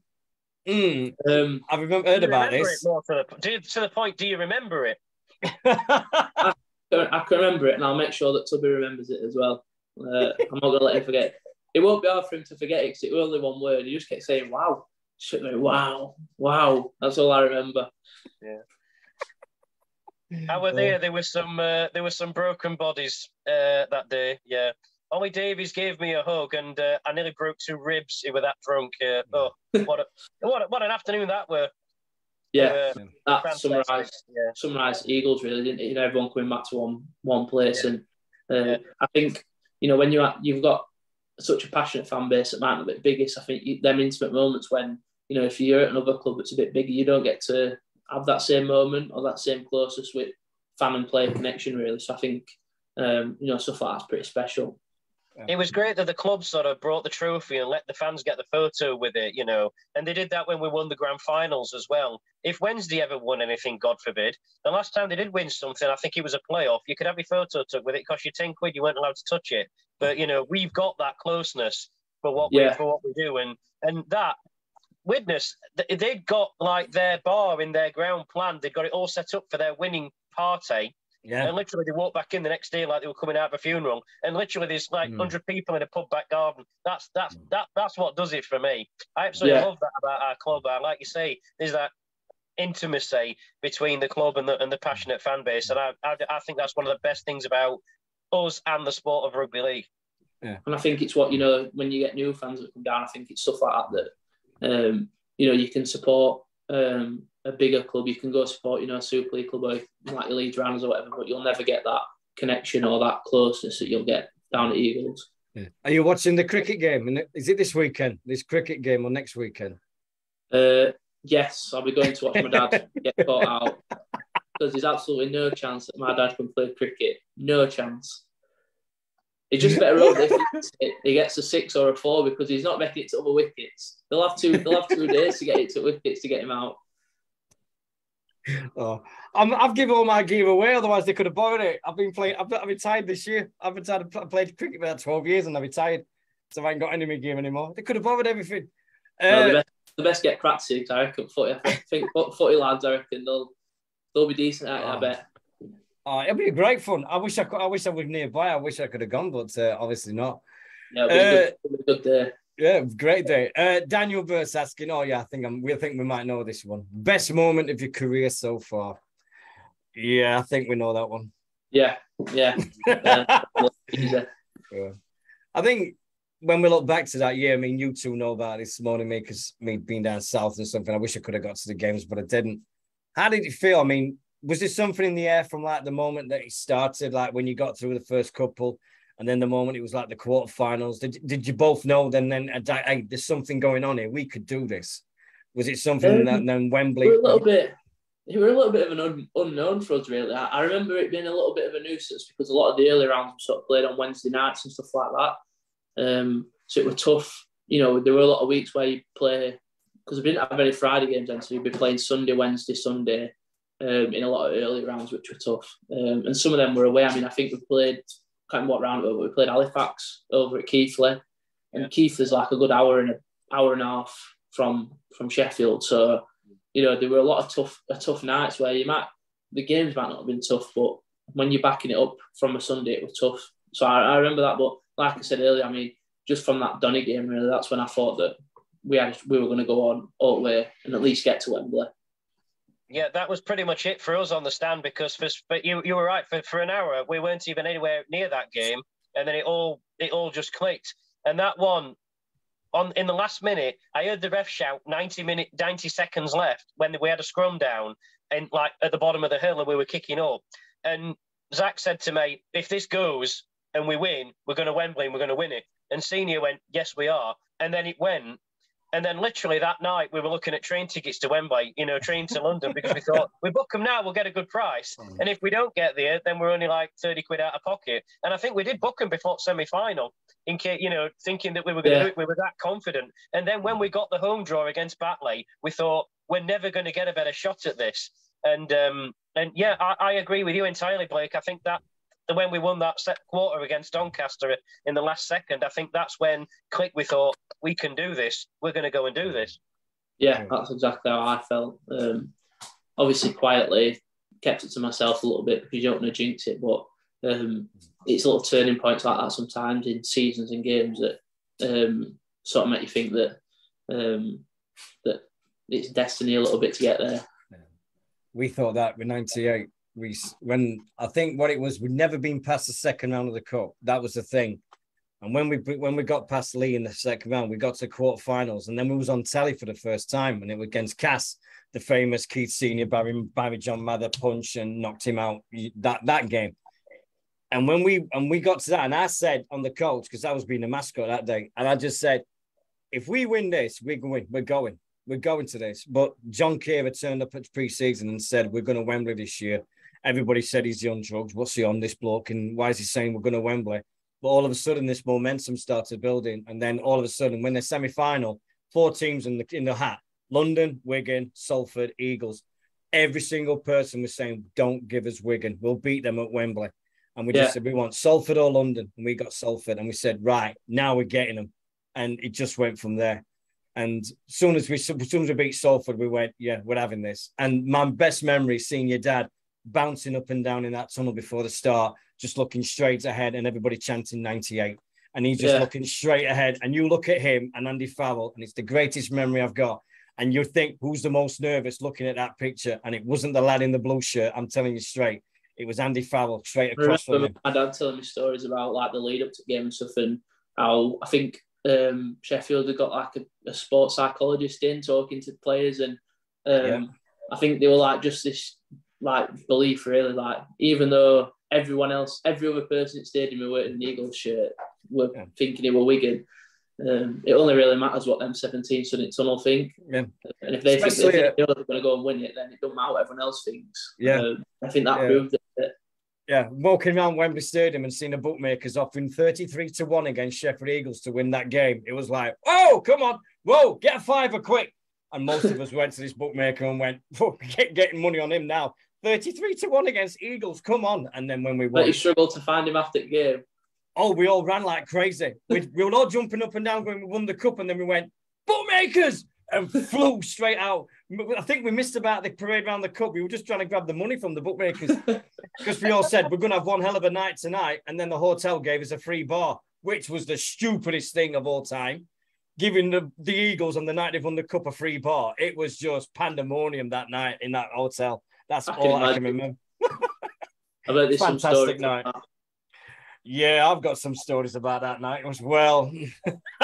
Mm, um, I remember heard about this. More to, the, to, to the point, do you remember it? I, I, can remember it, and I'll make sure that Tubby remembers it as well. Uh, I'm not going to let him forget it won't be hard for him to forget it because it was only one word. He just kept saying, wow. wow, wow. That's all I remember. Yeah. I was there. There was some. Uh, there were some broken bodies uh, that day. Yeah. Ollie Davies gave me a hug, and uh, I nearly broke two ribs. He was that drunk. Uh, oh, what a, what a, what an afternoon that were. Yeah, uh, that summarised yeah. summarised Eagles really, didn't it? You know, everyone coming back to one one place, yeah. and uh, yeah. I think you know when you you've got such a passionate fan base that might not be the biggest. I think them intimate moments when you know if you're at another club that's a bit bigger, you don't get to have that same moment or that same closest with fan and player connection really. So I think um, you know so far that's pretty special. It was great that the club sort of brought the trophy and let the fans get the photo with it, you know. And they did that when we won the grand finals as well. If Wednesday ever won anything, God forbid, the last time they did win something, I think it was a playoff, you could have your photo took with it, cost you 10 quid, you weren't allowed to touch it. But, you know, we've got that closeness for what we, for what we do. And, and that, Widnes they'd got like their bar in their ground plan, they'd got it all set up for their winning party yeah. And literally, they walked back in the next day like they were coming out of a funeral. And literally, there's like mm. hundred people in a pub back garden. That's that's mm. that that's what does it for me. I absolutely yeah. love that about our club. And like you say, there's that intimacy between the club and the and the passionate fan base, and I, I I think that's one of the best things about us and the sport of rugby league. Yeah. And I think it's what you know when you get new fans that come down. I think it's stuff like that that um, you know you can support um, a bigger club, you can go support, you know, a Super League club or like the Leeds Rams or whatever, but you'll never get that connection or that closeness that you'll get down at Eagles. Yeah. Are you watching the cricket game? Is it this weekend? This cricket game or next weekend? Uh, yes, I'll be going to watch my dad get caught out because there's absolutely no chance that my dad can play cricket. No chance. He just better hope if he gets a six or a four because he's not making it to other wickets. They'll have two. They'll have two days to get it to wickets to get him out. Oh, i have given all my gear away. Otherwise, they could have borrowed it. I've been playing. I've, I've retired this year. I've retired. I played cricket for 12 years, and I've retired, so I ain't got any of my gear anymore. They could have borrowed everything. Uh, no, the, best, the best get practice. I reckon footy. I think footy lads. I reckon they'll they'll be decent at it. I bet. Oh, it'll be great fun. I wish I could. I wish I was nearby. I wish I could have gone, but uh, obviously not. Yeah, uh, good, good day. Yeah, great day. Uh, Daniel Burt asking, "Oh yeah, I think I'm. We think we might know this one. Best moment of your career so far." Yeah, I think we know that one. Yeah, yeah. yeah. I think when we look back to that year, I mean, you two know about this morning, me because me being down south and something. I wish I could have got to the games, but I didn't. How did it feel? I mean, was there something in the air from like the moment that it started, like when you got through the first couple, and then the moment it was like the quarterfinals? Did did you both know then then hey, there's something going on here? We could do this. Was it something um, that then Wembley? a little bit. It were a little bit of an un, unknown for us, really. I, I, remember it being a little bit of a nuisance because a lot of the early rounds were sort of played on Wednesday nights and stuff like that. Um, so it was tough. You know, there were a lot of weeks where you play because we didn't have any Friday games then, so you'd be playing Sunday, Wednesday, Sunday, um, in a lot of early rounds, which were tough. Um, and some of them were away. I mean, I think we played, can't remember what round it was, we played Halifax over at Keighley. And yeah. Keighley's like a good hour and an hour and a half from from Sheffield. So, you know, there were a lot of tough a tough nights where you might the games might not have been tough, but when you're backing it up from a Sunday, it was tough. So I, I remember that. But like I said earlier, I mean, just from that Donny game, really, that's when I thought that we had we were going to go on all the way and at least get to Wembley. Yeah, that was pretty much it for us on the stand because for, but you you were right for, for an hour we weren't even anywhere near that game and then it all it all just clicked. And that one on in the last minute I heard the ref shout 90 minute 90 seconds left when we had a scrum down and like at the bottom of the hill and we were kicking up. And Zach said to me if this goes and we win we're going to Wembley and we're going to win it. And Senior went yes we are. And then it went and then literally that night, we were looking at train tickets to Wembley, you know, train to London, because we thought we book them now, we'll get a good price. Mm. And if we don't get there, then we're only like 30 quid out of pocket. And I think we did book them before semi final, in case, you know, thinking that we were going to yeah. do it. We were that confident. And then when we got the home draw against Batley, we thought we're never going to get a better shot at this. And um, and yeah, I, I agree with you entirely, Blake. I think that when we won that set quarter against Doncaster in the last second, I think that's when click we thought we can do this. We're going to go and do this. Yeah, that's exactly how I felt. Um, obviously, quietly kept it to myself a little bit because you don't want to jinx it, but um, it's little turning points like that sometimes in seasons and games that um, sort of make you think that um, that it's destiny a little bit to get there. We thought that with '98 we when I think what it was, we'd never been past the second round of the cup. That was the thing. And when we when we got past Leigh in the second round, we got to quarterfinals, and then we was on telly for the first time, and it was against Cas, the famous Keith Senior Barry Barrie-Jon Mather punch and knocked him out that that game. And when we and we got to that, and I said on the coach because I was being the mascot that day, and I just said, if we win this, we're going, we're going, we're going to this. But John Kear turned up at pre-season and said, we're going to Wembley this year everybody said he's on drugs. What's he on this bloke? And why is he saying we're going to Wembley? But all of a sudden, this momentum started building, and then all of a sudden, when the semi-final, four teams in the in the hat: London, Wigan, Salford, Eagles. Every single person was saying, "Don't give us Wigan. We'll beat them at Wembley." And we yeah. just said we want Salford or London, and we got Salford, and we said, "Right now we're getting them," and it just went from there. And soon as we soon as we beat Salford, we went, "Yeah, we're having this." And my best memory, seeing your dad bouncing up and down in that tunnel before the start, just looking straight ahead, and everybody chanting 98. And he's just yeah. looking straight ahead. And you look at him and Andy Farrell, and it's the greatest memory I've got. And you think, who's the most nervous looking at that picture? And it wasn't the lad in the blue shirt. I'm telling you straight. It was Andy Farrell straight across from him. My dad telling me stories about like the lead up to game and stuff, and how I think um, Sheffield had got like a, a, sports psychologist in talking to players, and um, yeah. I think they were like just this like belief really. Like even though everyone else, every other person the stadium who were in the Eagles shirt were yeah. thinking they were Wigan. Um, it only really matters what them 17 Summit Tunnel think. Yeah. And if they Especially, think, they think uh, they're going to go and win it, then it doesn't matter what everyone else thinks. Yeah. Um, I think that yeah. proved it. Yeah, walking around Wembley Stadium and seeing the bookmakers offering 33 to 1 against Sheffield Eagles to win that game, it was like, oh, come on, whoa, get a fiver quick. And most of us went to this bookmaker and went, oh, get, getting money on him now. 33 to 1 against Eagles. Come on. And then when we won. But you struggled to find him after the game. Oh, we all ran like crazy. We, we were all jumping up and down when we won the cup. And then we went, bookmakers, and flew straight out. I think we missed about the parade around the cup. We were just trying to grab the money from the bookmakers because we all said we're going to have one hell of a night tonight, and then the hotel gave us a free bar, which was the stupidest thing of all time. Giving the, the Eagles on the night they've won the cup a free bar, it was just pandemonium that night in that hotel. That's I all I can remember. I bet this fantastic night. Yeah, I've got some stories about that night as well.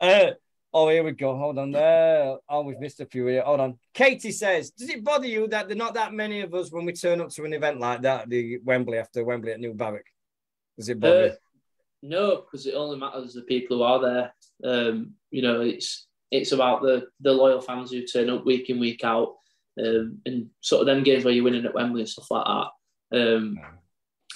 uh, oh, here we go. Hold on there. Oh, we've missed a few here. Hold on. Katie says, Does it bother you that there are not that many of us when we turn up to an event like that, the Wembley after Wembley at New Barrack? Does it bother uh, you? No, because it only matters the people who are there. Um, you know, it's it's about the the loyal fans who turn up week in, week out. Um, and sort of them games where you're winning at Wembley and stuff like that. Um,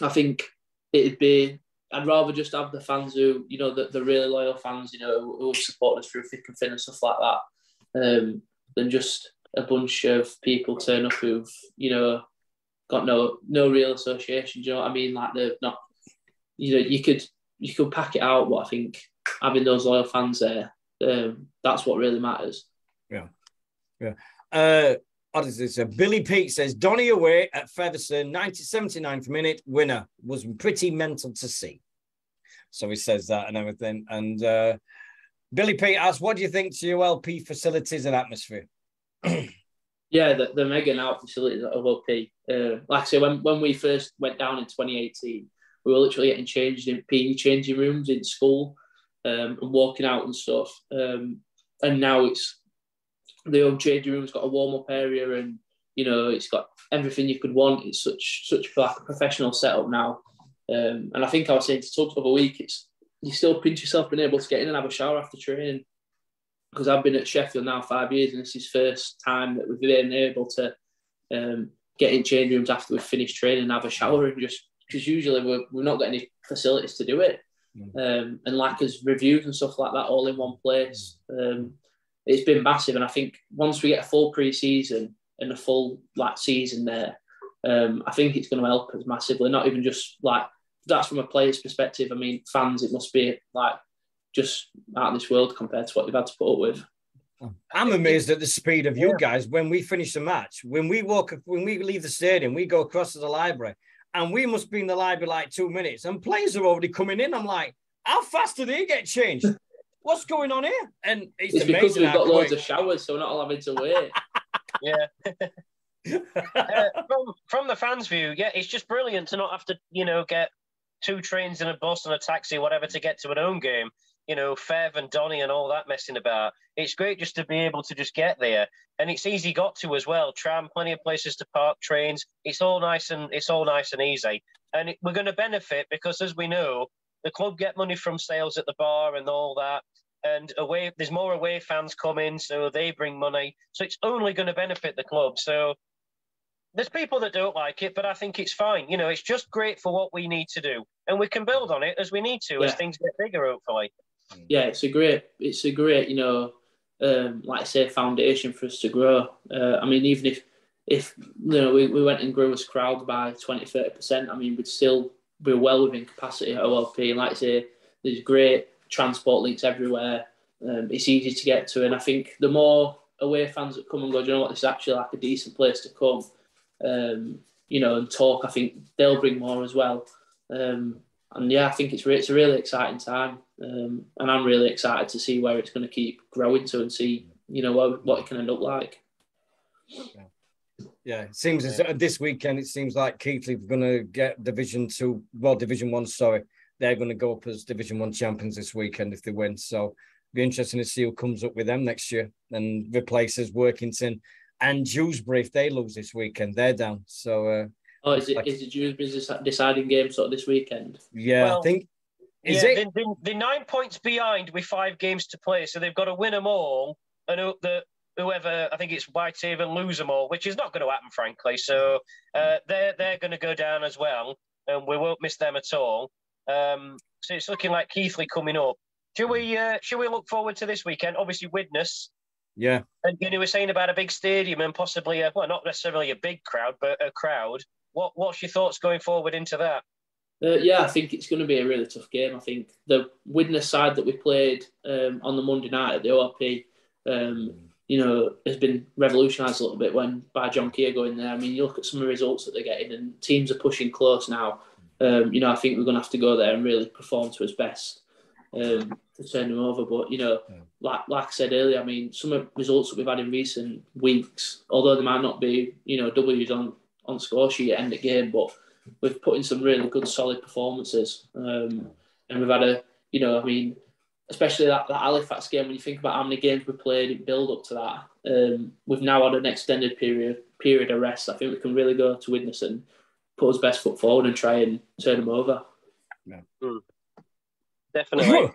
I think it'd be. I'd rather just have the fans who, you know, the, the really loyal fans, you know, who, support us through thick and thin and stuff like that, um, than just a bunch of people turn up who've, you know, got no no real association. Do you know what I mean? Like they're not, you know, you could you could pack it out, but I think having those loyal fans there, um, that's what really matters. Yeah, yeah. Uh, what is this? Billy Pete says Donny away at Featherstone, 1979 minute winner was pretty mental to see. So he says that and everything. And uh, Billy Pete asks, "What do you think to OLP facilities and atmosphere?" yeah, the, the mega now facilities at OLP. Uh, like I say, when, when we first went down in 2018, we were literally getting changed in PE changing rooms in school um, and walking out and stuff. Um, and now it's the old changing room's got a warm up area and you know it's got everything you could want. It's such such like a professional setup now. Um, and I think I was saying to Tubbs the other week, it's you still pinch yourself being able to get in and have a shower after training. Because I've been at Sheffield now five years, and this is first time that we've been able to um, get in change rooms after we've finished training and have a shower and just because usually we're, we're not got any facilities to do it. Um, and like as reviews and stuff like that all in one place. Um, it's been massive. And I think once we get a full pre-season and a full like season there, um, I think it's going to help us massively. Not even just like that's from a player's perspective. I mean, fans, it must be like just out of this world compared to what they've had to put up with. I'm amazed at the speed of you guys when we finish the match. When we walk, when we leave the stadium, we go across to the library, and we must be in the library like two minutes, and players are already coming in. I'm like, how fast do they get changed? What's going on here? And it's, it's because we've got loads of showers, so we're not all having to wait. yeah. uh, from, from the fans' view, yeah, it's just brilliant to not have to, you know, get two trains and a bus and a taxi, whatever, to get to an home game. You know, Fev and Donny and all that messing about. It's great just to be able to just get there, and it's easy got to as well. Tram, plenty of places to park, trains. It's all nice and it's all nice and easy, and it, we're going to benefit because, as we know, the club get money from sales at the bar and all that. And away, there's more away fans coming, so they bring money. So it's only going to benefit the club. So there's people that don't like it, but I think it's fine. You know, it's just great for what we need to do, and we can build on it as we need to yeah. as things get bigger, hopefully. Yeah, it's a great, it's a great, you know, um, like I say, foundation for us to grow. Uh, I mean, even if if you know we, we went and grew as crowd by 20 30 percent i mean we'd still we're well within capacity at OLP. And like I say, there's great transport links everywhere. Um, it's easy to get to, and I think the more away fans that come and go, you know what? This is actually like a decent place to come. Um, you know, and talk. I think they'll bring more as well. Um, and yeah, I think it's re- it's a really exciting time, um, and I'm really excited to see where it's going to keep growing to and see you know what, what it can end up like. Yeah. Yeah, it seems as this weekend it seems like Keighley are going to get Division Two, well, Division One. Sorry, they're going to go up as Division One champions this weekend if they win. So be interesting to see who comes up with them next year and replaces Workington and Dewsbury if they lose this weekend. They're down. So. Uh, oh, is it is the Dewsbury's deciding game sort of this weekend? Yeah, well, I think. Is yeah, it? They're, they're nine points behind with five games to play, so they've got to win them all and hope that whoever I think it's Whitehaven lose them all, which is not going to happen, frankly. So uh, they're they're going to go down as well, and we won't miss them at all. Um, so it's looking like Keighley coming up. Should we uh, should we look forward to this weekend? Obviously, Widnes. Yeah. And you know, we're saying about a big stadium and possibly a well, not necessarily a big crowd, but a crowd. What what's your thoughts going forward into that? Uh, yeah, I think it's going to be a really tough game. I think the Widnes side that we played um, on the Monday night at the OLP, um, you know, has been revolutionised a little bit when by John Kear going there. I mean, you look at some of the results that they're getting, and teams are pushing close now. Um, you know, I think we're going to have to go there and really perform to his best um, to turn them over. But you know, yeah. like like I said earlier, I mean, some of the results that we've had in recent weeks, although they might not be, you know, W's on on score sheet at end of game, but we've put in some really good, solid performances. Um, and we've had a, you know, I mean, especially that, that Halifax game, when you think about how many games we played in build up to that, um, we've now had an extended period period of rest. I think we can really go to Widnes and put his best foot forward and try and turn them over. Yeah. Mm. Definitely.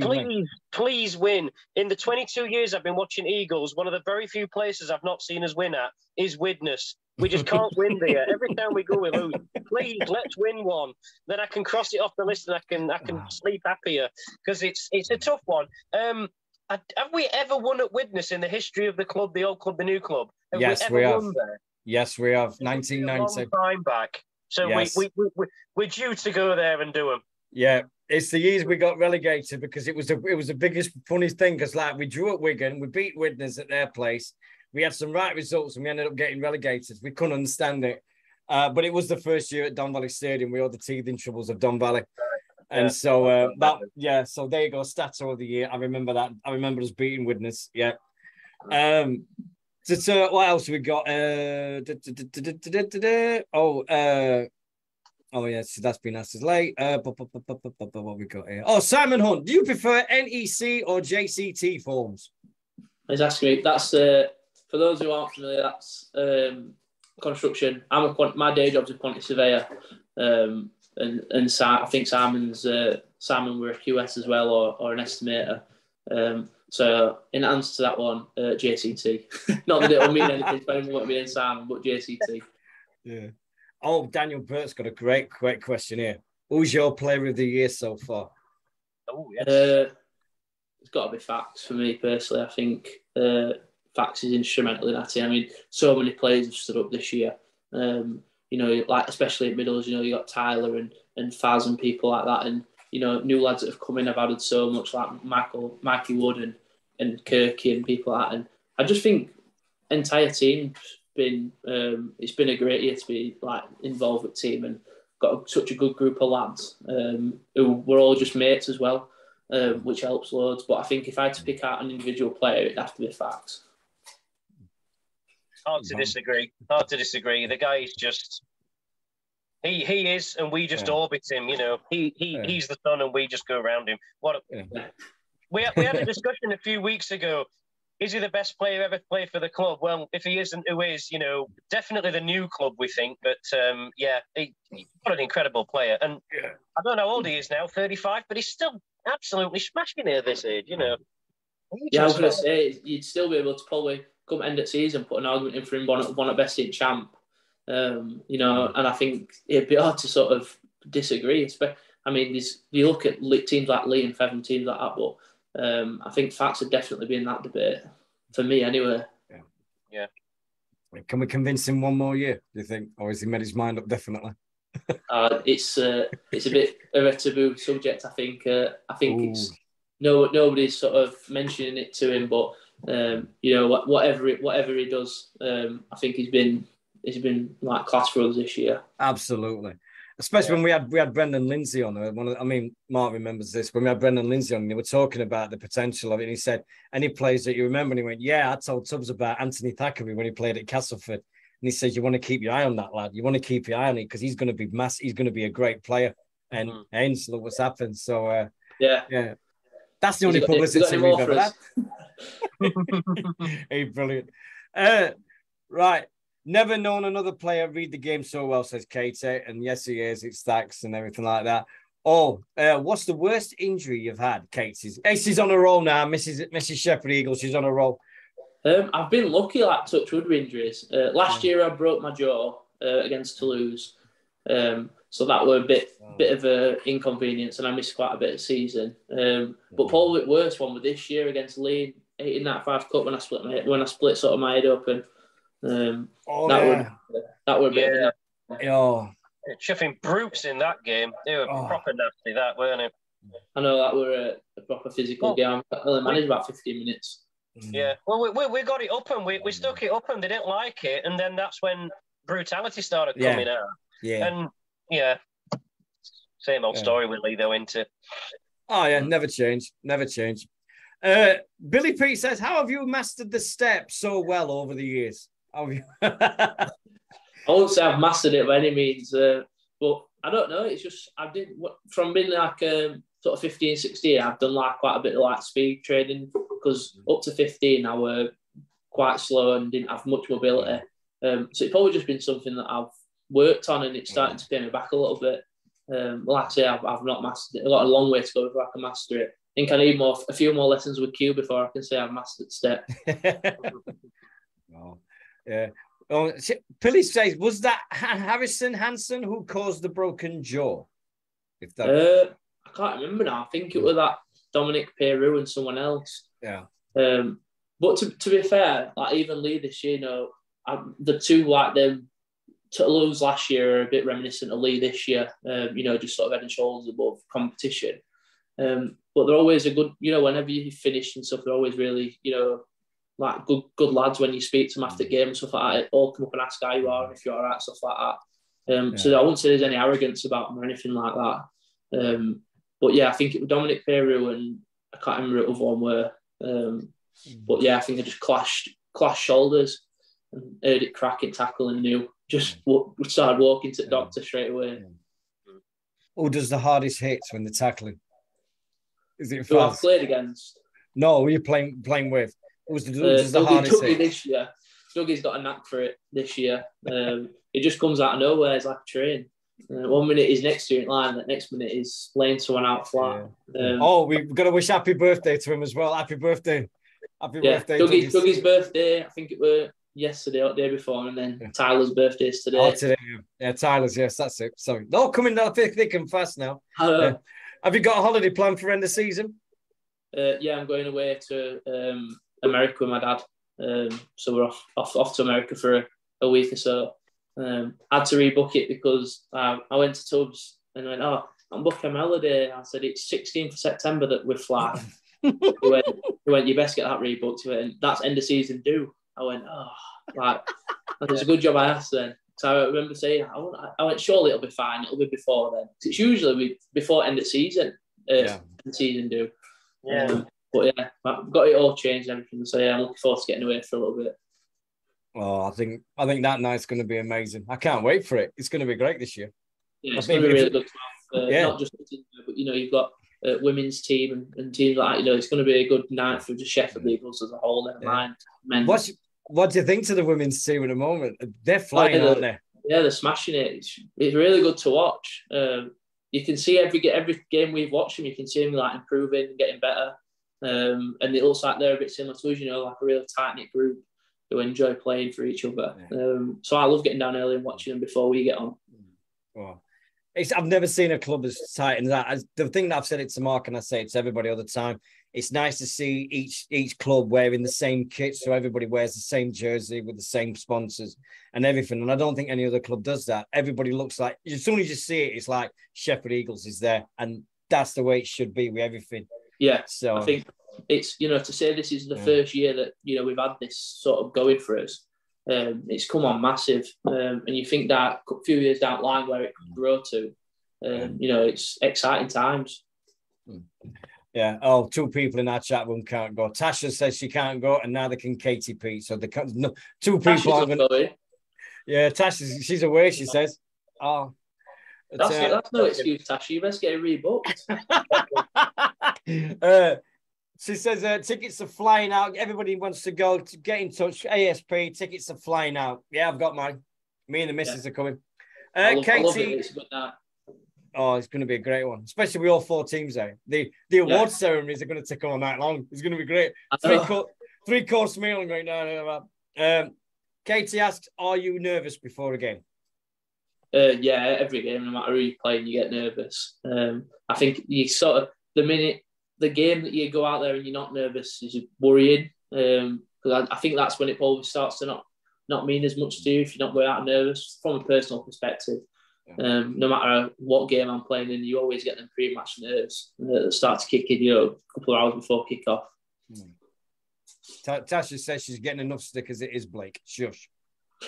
please, please win. In the 22 years I've been watching Eagles, one of the very few places I've not seen us win at is Widnes. We just can't win there. Every time we go, we lose. Please, let's win one. Then I can cross it off the list and I can I can sleep happier because it's it's a tough one. Um, have we ever won at Widnes in the history of the club, the old club, the new club? Have yes, we, we have. Yes, we have. 1990. Time back. So yes. we, we, we, we're due to go there and do them. Yeah, it's the years we got relegated because it was the it was the biggest funniest thing because like we drew at Wigan, we beat Widnes at their place, we had some right results and we ended up getting relegated. We couldn't understand it. Uh, but it was the first year at Don Valley Stadium. We had the teething troubles of Don Valley. And yeah. so uh, that yeah, so there you go, stats of the year. I remember that. I remember us beating Widnes. Yeah. Um so, so what else we got? Uh, oh, uh, oh yes, that's been asked as late. Uh, what we got here? Oh, Simon Hunt. Do you prefer NEC or JCT forms? He's asking me. That's uh, for those who aren't familiar, that's um, construction. I'm a my day job's a quantity surveyor, um, and and I think Simon's uh, Simon were a QS as well or, or an estimator. Um, so in answer to that one, uh, JCT. Not that it'll mean anything to anyone what me and Simon, but JCT. Yeah. Oh, Daniel Burt's got a great, great question here. Who's your player of the year so far? Oh yes. Uh, it's got to be facts for me personally. I think uh, Fax is instrumental in that. I mean, so many players have stood up this year. Um, you know, like especially at middles, you know, you got Tyler and and Faz and people like that, and you know, new lads that have come in have added so much, like Michael, Mikey Wood and and Kirky and people like that. And I just think entire team's been um, it's been a great year to be like involved with team and got such a good group of lads um, who were all just mates as well, um, which helps loads. But I think if I had to pick out an individual player, it'd have to be Fax. Hard to disagree. Hard to disagree. The guy is just he he is, and we just yeah. orbit him. You know, he he yeah. he's the sun, and we just go around him. What? A, yeah. We we had a discussion a few weeks ago. Is he the best player ever to play for the club? Well, if he isn't, who is? You know, definitely the new club. We think, but um, yeah, he, what an incredible player. And I don't know how old he is now, thirty-five, but he's still absolutely smashing it at this age. You know. Yeah, I was going to say you'd still be able to probably come end of season, put an argument in for him, one at, one at best in champ. Um, you know, and I think it'd be hard to sort of disagree. I mean, you look at teams like Leigh and Fevin, teams like that, but um, I think facts would definitely be in that debate for me, anyway. Yeah. yeah. Can we convince him one more year? Do you think, or has he made his mind up definitely? uh, it's uh, it's a bit of a taboo subject. I think. Uh, I think Ooh. it's no nobody's sort of mentioning it to him, but um, you know, whatever it, whatever he does, um, I think he's been he's been like class for us this year. Absolutely, especially yeah. when we had we had Brendan Lindsay on. Uh, one of, I mean, Mark remembers this when we had Brendan Lindsay on. And they were talking about the potential of it. And he said, "Any players that you remember?" And he went, "Yeah, I told Tubbs about Anthony Thackeray when he played at Castleford." And he says, "You want to keep your eye on that lad. You want to keep your eye on it because he's going to be mass. He's going to be a great player." And mm-hmm. hence, look what's happened. So uh, yeah, yeah, that's the only got, publicity we've ever had. hey, brilliant. Uh, right. Never known another player read the game so well, says Katie. And yes, he is. It stacks and everything like that. Oh, uh, what's the worst injury you've had, Kate? She's, on a roll now. Mrs. Mrs. Shepherd Eagle, she's on a roll. Um, I've been lucky, like touch wood with injuries. Uh, last yeah. year, I broke my jaw uh, against Toulouse. Um, so that were a bit wow. bit of a inconvenience, and I missed quite a bit of season. Um, but probably the worst one was this year against Leigh in that five cup when I split my when I split sort of my head open. Um, oh, that yeah. would that would be yeah. oh Chuffing brutes in that game. They were oh. proper nasty, that weren't it? I know that were a, a proper physical well, game. I only managed about 15 minutes. Mm. Yeah, well, we, we, we got it up and we, we stuck it up and they didn't like it. And then that's when brutality started coming yeah. out. Yeah. And yeah, same old yeah. story with Leigh, though, into. Oh, yeah, never change. Never change. Uh, Billy Pete says, How have you mastered the step so well over the years? How have you? I won't say I've mastered it by any means, uh, but I don't know. It's just, I did, from being like um, sort of 15, 16, I've done like quite a bit of like speed training because up to 15, I were quite slow and didn't have much mobility. Um, so it's probably just been something that I've worked on and it's starting to pay me back a little bit. Um, like I say, I've, I've not mastered it. I've got a long way to go before I can master it. I think I need more, a few more lessons with Q before I can say I've mastered step. oh, yeah. Oh, Billy says, was that Harrison Hansen who caused the broken jaw? If that... Uh, I can't remember now. I think it was that Dominique Peyroux and someone else. Yeah. Um, but to, to be fair, like even Leigh this year, you know, I, the two like them Toulouse last year are a bit reminiscent of Leigh this year. Um, you know, just sort of head and shoulders above competition. Um, but they're always a good, you know, whenever you finish and stuff, they're always really, you know, like good good lads when you speak to them after game and stuff like that. All come up and ask how you are, and if you're all right, stuff like that. Um, yeah. So I wouldn't say there's any arrogance about them or anything like that. Um, but yeah, I think it was Dominique Peyroux and I can't remember other one were. Um, but yeah, I think they just clashed clashed shoulders and heard it cracking tackle and knew just started walking to the doctor straight away. Who does the hardest hits when they're tackling? Is it who I've played against? No, who are you playing playing with? Who's the, uh, the Dougie, hardest Dougie hit? this year. Dougie's got a knack for it this year. Um, it just comes out of nowhere. It's like a train. Uh, one minute he's next to you in line, the next minute he's laying someone out flat. Um, oh, we've got to wish happy birthday to him as well. Happy birthday. Happy yeah, birthday. Dougie, Dougie's birthday, I think it was yesterday or the day before, and then yeah. Tyler's birthday is today. Oh, today. Yeah, Tyler's, yes, that's it. Sorry. They're all coming down thick, thick and fast now. Yeah. Have you got a holiday plan for end of season? Uh, yeah, I'm going away to um, America with my dad. Um, so we're off, off, off to America for a, a week or so. Um, I had to rebook it because uh, I went to Tubbs and went, oh, I'm booking my holiday. I said, it's 16th of September that we're flying. he, went, he went, you best get that rebooked. He went, that's end of season due. I went, oh, like, it's a good job I asked then. So I remember saying, I went, I went, surely it'll be fine. It'll be before then. It's usually before end of season, uh, yeah. season do. Yeah. Um, but yeah, I've got it all changed and everything. So yeah, I'm looking forward to getting away for a little bit. Oh, I think I think that night's going to be amazing. I can't wait for it. It's going to be great this year. Yeah, it's going to be really good. To have, uh, yeah. Not just but you know you've got uh, women's team and, and, teams like you know it's going to be a good night for the Sheffield Eagles as a whole. Never yeah. mind men. What's, what do you think to the women's team at the moment? They're flying, oh, yeah, aren't they? Yeah, they're smashing it. It's, it's really good to watch. Um, you can see every every game we've watched them, you can see them like improving, and getting better. Um, and it looks like they're a bit similar to us, you know, like a real tight knit group who enjoy playing for each other. Yeah. Um, so I love getting down early and watching them before we get on. Well, it's, I've never seen a club as tight as that. the thing that I've said it to Mark and I say it to everybody all the time. It's nice to see each each club wearing the same kit, so everybody wears the same jersey with the same sponsors and everything. And I don't think any other club does that. Everybody looks like as soon as you see it, it's like Sheffield Eagles is there, and that's the way it should be with everything. Yeah. So I think it's you know to say this is the yeah. first year that you know we've had this sort of going for us. Um, it's come on massive, um, and you think that a few years down the line where it could grow to, um, you know, it's exciting times. Yeah. Oh, two people in our chat room can't go. Tasha says she can't go, and neither can Katie Pete. So the no, two people are going. to Yeah, Tasha, she's away. She says. Oh. That's, uh, that's no excuse, Tasha. You best get it rebooked. uh, she says uh, tickets are flying out. Everybody wants to go to get in touch. ASP tickets are flying out. Yeah, I've got mine. Me and the missus yeah. are coming. Uh, love, Katie. It. Oh, it's going to be a great one, especially with all four teams there. The the award yeah. ceremonies are going to take all night long. It's going to be great. Three, co- three course meal going down. Um, Katie asked, "Are you nervous before a game?" Uh, yeah, every game, no matter who you're playing, you get nervous. Um, I think you sort of the minute the game that you go out there and you're not nervous is worrying. Um, because I, I, think that's when it probably starts to not not mean as much to you if you're not going out nervous from a personal perspective. Um, no matter what game I'm playing in, you always get them pre-match nerves that start to kick in, you know, a couple of hours before kick-off. Hmm. Tasha says she's getting enough stickers. It is Blake. Shush.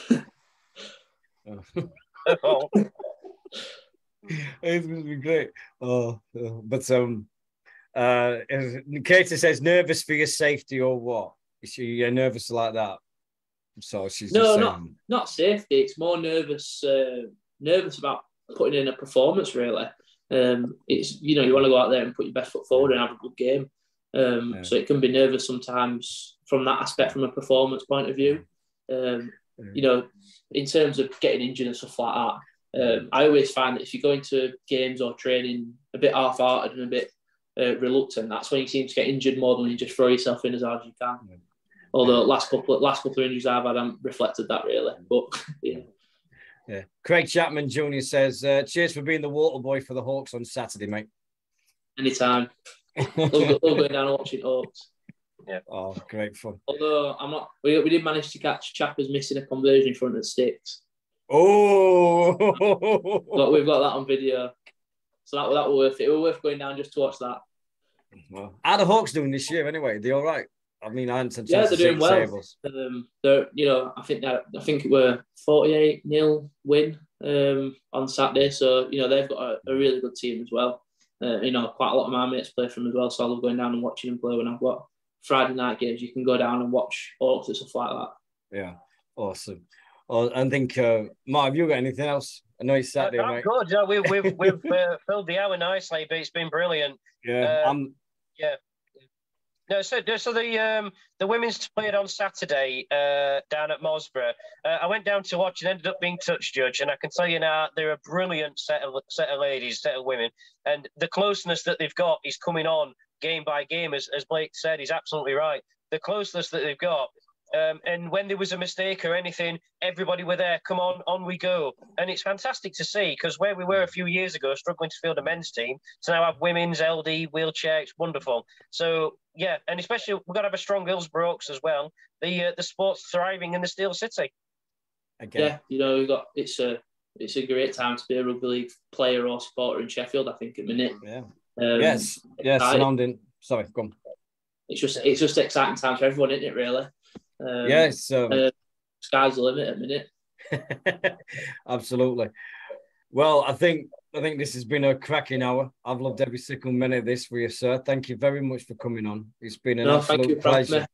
oh. it's going to be great. Oh, oh, but um, uh, Katie says nervous for your safety or what? Is she nervous like that? So she's no, not not safety. It's more nervous. Uh, nervous about putting in a performance. Really, um, it's you know you want to go out there and put your best foot forward and have a good game. Um, yeah. So it can be nervous sometimes from that aspect, from a performance point of view. Um, you know, in terms of getting injured and stuff like that. Um, I always find that if you go into games or training a bit half-hearted and a bit uh, reluctant, that's when you seem to get injured more than when you just throw yourself in as hard as you can. Although last couple last couple of injuries I've had haven't reflected that really, but yeah. Yeah. Craig Chapman Jr. says, uh, "Cheers for being the water boy for the Hawks on Saturday, mate." Anytime. love, love going down and watching Hawks. Yeah. Oh, great fun. Although I'm not, we, we did manage to catch Chappers missing a conversion in front of the sticks. Oh, but we've got that on video, so that that was worth it. It was worth going down just to watch that. Well, how the Hawks doing this year anyway? They all right? I mean, I hadn't yeah, they're doing well. Um, they're, you know, I think that I think it were forty-eight nil win um, on Saturday. So you know they've got a, a really good team as well. Uh, you know, quite a lot of my mates play for them as well. So I love going down and watching them play when I've got Friday night games. You can go down and watch Hawks and stuff like that. Yeah, awesome. Well, I think, uh, Mark, have you got anything else? I know it's Saturday, uh, mate. Good. Yeah, we, we've we've uh, filled the hour nicely, but it's been brilliant. Yeah, um, I'm. Yeah. No, so so the um the women's played on Saturday uh, down at Mosborough. Uh, I went down to watch and ended up being touch judge, and I can tell you now they're a brilliant set of set of ladies, set of women, and the closeness that they've got is coming on game by game, as as Blake said, he's absolutely right. The closeness that they've got um, and when there was a mistake or anything, everybody were there. Come on, on we go. And it's fantastic to see because where we were a few years ago, struggling to field a men's team, to now have women's LD wheelchair, it's wonderful. So yeah, and especially we've got to have a strong Hillsborough as well. The uh, the sport's thriving in the Steel City. Again. Yeah, you know we've got it's a it's a great time to be a rugby league player or supporter in Sheffield. I think at minute. Yeah. Um, yes. Yes. Surrounding. Sorry, go on. It's just it's just exciting times for everyone, isn't it? Really. Um, yeah, so uh, sky's the limit at a minute. Absolutely. Well, I think I think this has been a cracking hour. I've loved every single minute of this for you, sir. Thank you very much for coming on. It's been an no, absolute pleasure.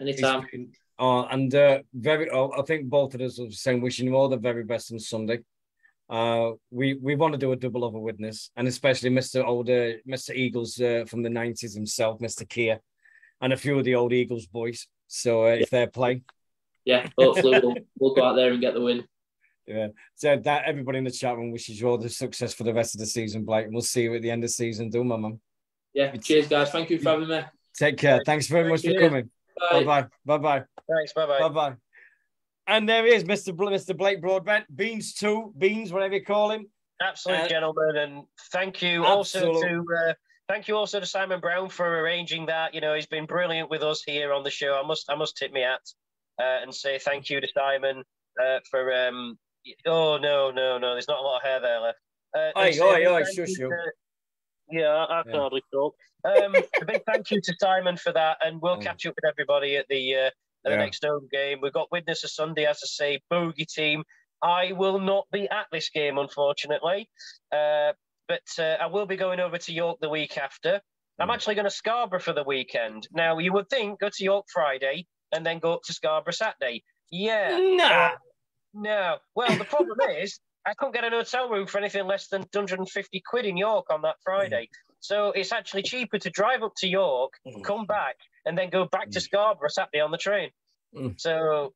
Anytime. Been, oh, and uh, very. Oh, I think both of us are saying wishing you all the very best on Sunday. Uh, we we want to do a double over Widnes, and especially Mr. Older, Mr. Eagles uh, from the '90s himself, Mr. Kear, and a few of the old Eagles boys. So uh, if they're playing, yeah, hopefully we'll, we'll go out there and get the win. Yeah. So that everybody in the chat room wishes you all the success for the rest of the season, Blake. And we'll see you at the end of the season. Do my mum. Yeah. Cheers, guys. Thank you for having me. Take care. Thanks very much for coming. Bye bye. Bye bye. Thanks. Bye bye. Bye bye. And there he is, Mr. Bl- Mr. Blake Broadbent. Beans two, Beans, whatever you call him. Absolute uh, gentleman, and thank you absolute. also to uh, thank you also to Simon Brown for arranging that. You know, he's been brilliant with us here on the show. I must I must tip me at uh, and say thank you to Simon uh, for. Um, oh no no no! There's not a lot of hair there left. Uh, oi oi oi! Shush you. Yeah, I can yeah. hardly talk. Um, a big thank you to Simon for that, and we'll catch up with everybody at the uh, at the yeah. next home game. We've got Widnes of Sunday, as I say, bogey team. I will not be at this game, unfortunately. Uh, but uh, I will be going over to York the week after. I'm hmm. actually going to Scarborough for the weekend. Now, you would think go to York Friday and then go up to Scarborough Saturday. Yeah. Nah. Uh, no. Well, the problem is I couldn't get an hotel room for anything less than 150 quid in York on that Friday. So it's actually cheaper to drive up to York, hmm. come back, and then go back to hmm. Scarborough Saturday on the train. So,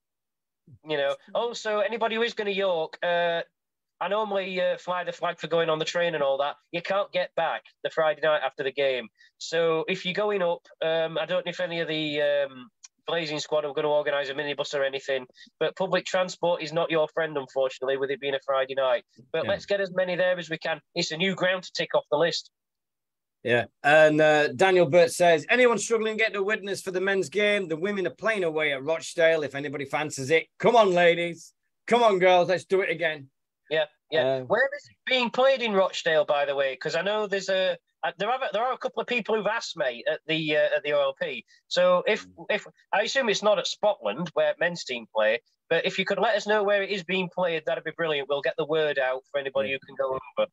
you know, also anybody who is going to York, uh, I normally uh, fly the flag for going on the train and all that. You can't get back the Friday night after the game. So if you're going up, um, I don't know if any of the um, Blazing Squad are going to organise a minibus or anything, but public transport is not your friend, unfortunately, with it being a Friday night. But yeah. let's get as many there as we can. It's a new ground to tick off the list. Yeah. And uh, Daniel Burt says, anyone struggling to get the Widnes for the men's game? The women are playing away at Rochdale. If anybody fancies it, come on, ladies. Come on, girls. Let's do it again. Yeah, yeah. Um, Where is it being played in Rochdale, by the way? Because I know there's a uh, there are there are a couple of people who've asked me at the uh, at the OLP. So if mm. if I assume it's not at Spotland where men's team play, but if you could let us know where it is being played, that'd be brilliant. We'll get the word out for anybody who can go over.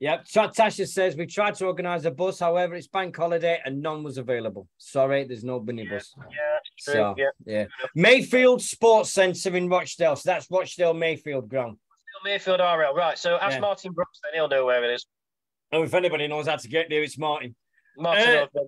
Yep. Tasha says we tried to organise a bus, however, it's bank holiday and none was available. Sorry, there's no minibus. Yeah, yeah true. So, yeah. yeah. Mayfield Sports Centre in Rochdale. So that's Rochdale Mayfield ground. Mayfield RL, right. So ask yeah. Martin Brooks, then he'll know where it is. And if anybody knows how to get there, it's Martin. Martin, uh,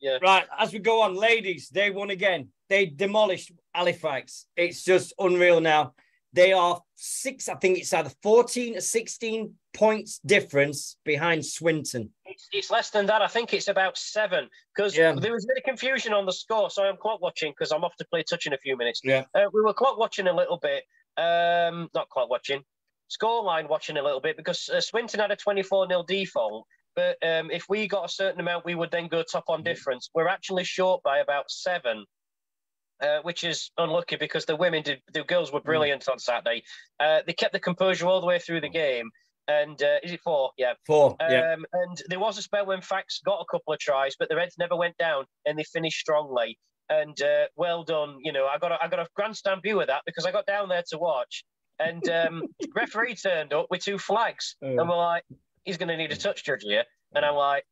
yeah. Right, as we go on, ladies, they won again. They demolished Halifax. It's just unreal now. They are six, I think it's either 14 or 16 points difference behind Swinton. It's, it's less than that. I think it's about seven because yeah. there was a bit of confusion on the score. So I'm clock watching because I'm off to play touch in a few minutes. Yeah. Uh, we were clock watching a little bit. Um, not clock watching, scoreline watching a little bit because uh, Swinton had a 24 0 default. But um, if we got a certain amount, we would then go top on difference. We're actually short by about seven. Uh, which is unlucky because the women did the girls were brilliant on Saturday. Uh, they kept the composure all the way through the game. And uh, is it four? Yeah, four. Um, yeah. And there was a spell when Fax got a couple of tries, but the Reds never went down, and they finished strongly. And uh, well done. You know, I got a, I got a grandstand view of that because I got down there to watch, and um, referee turned up with two flags, oh. and we're like, he's going to need a touch judge here, and I'm like,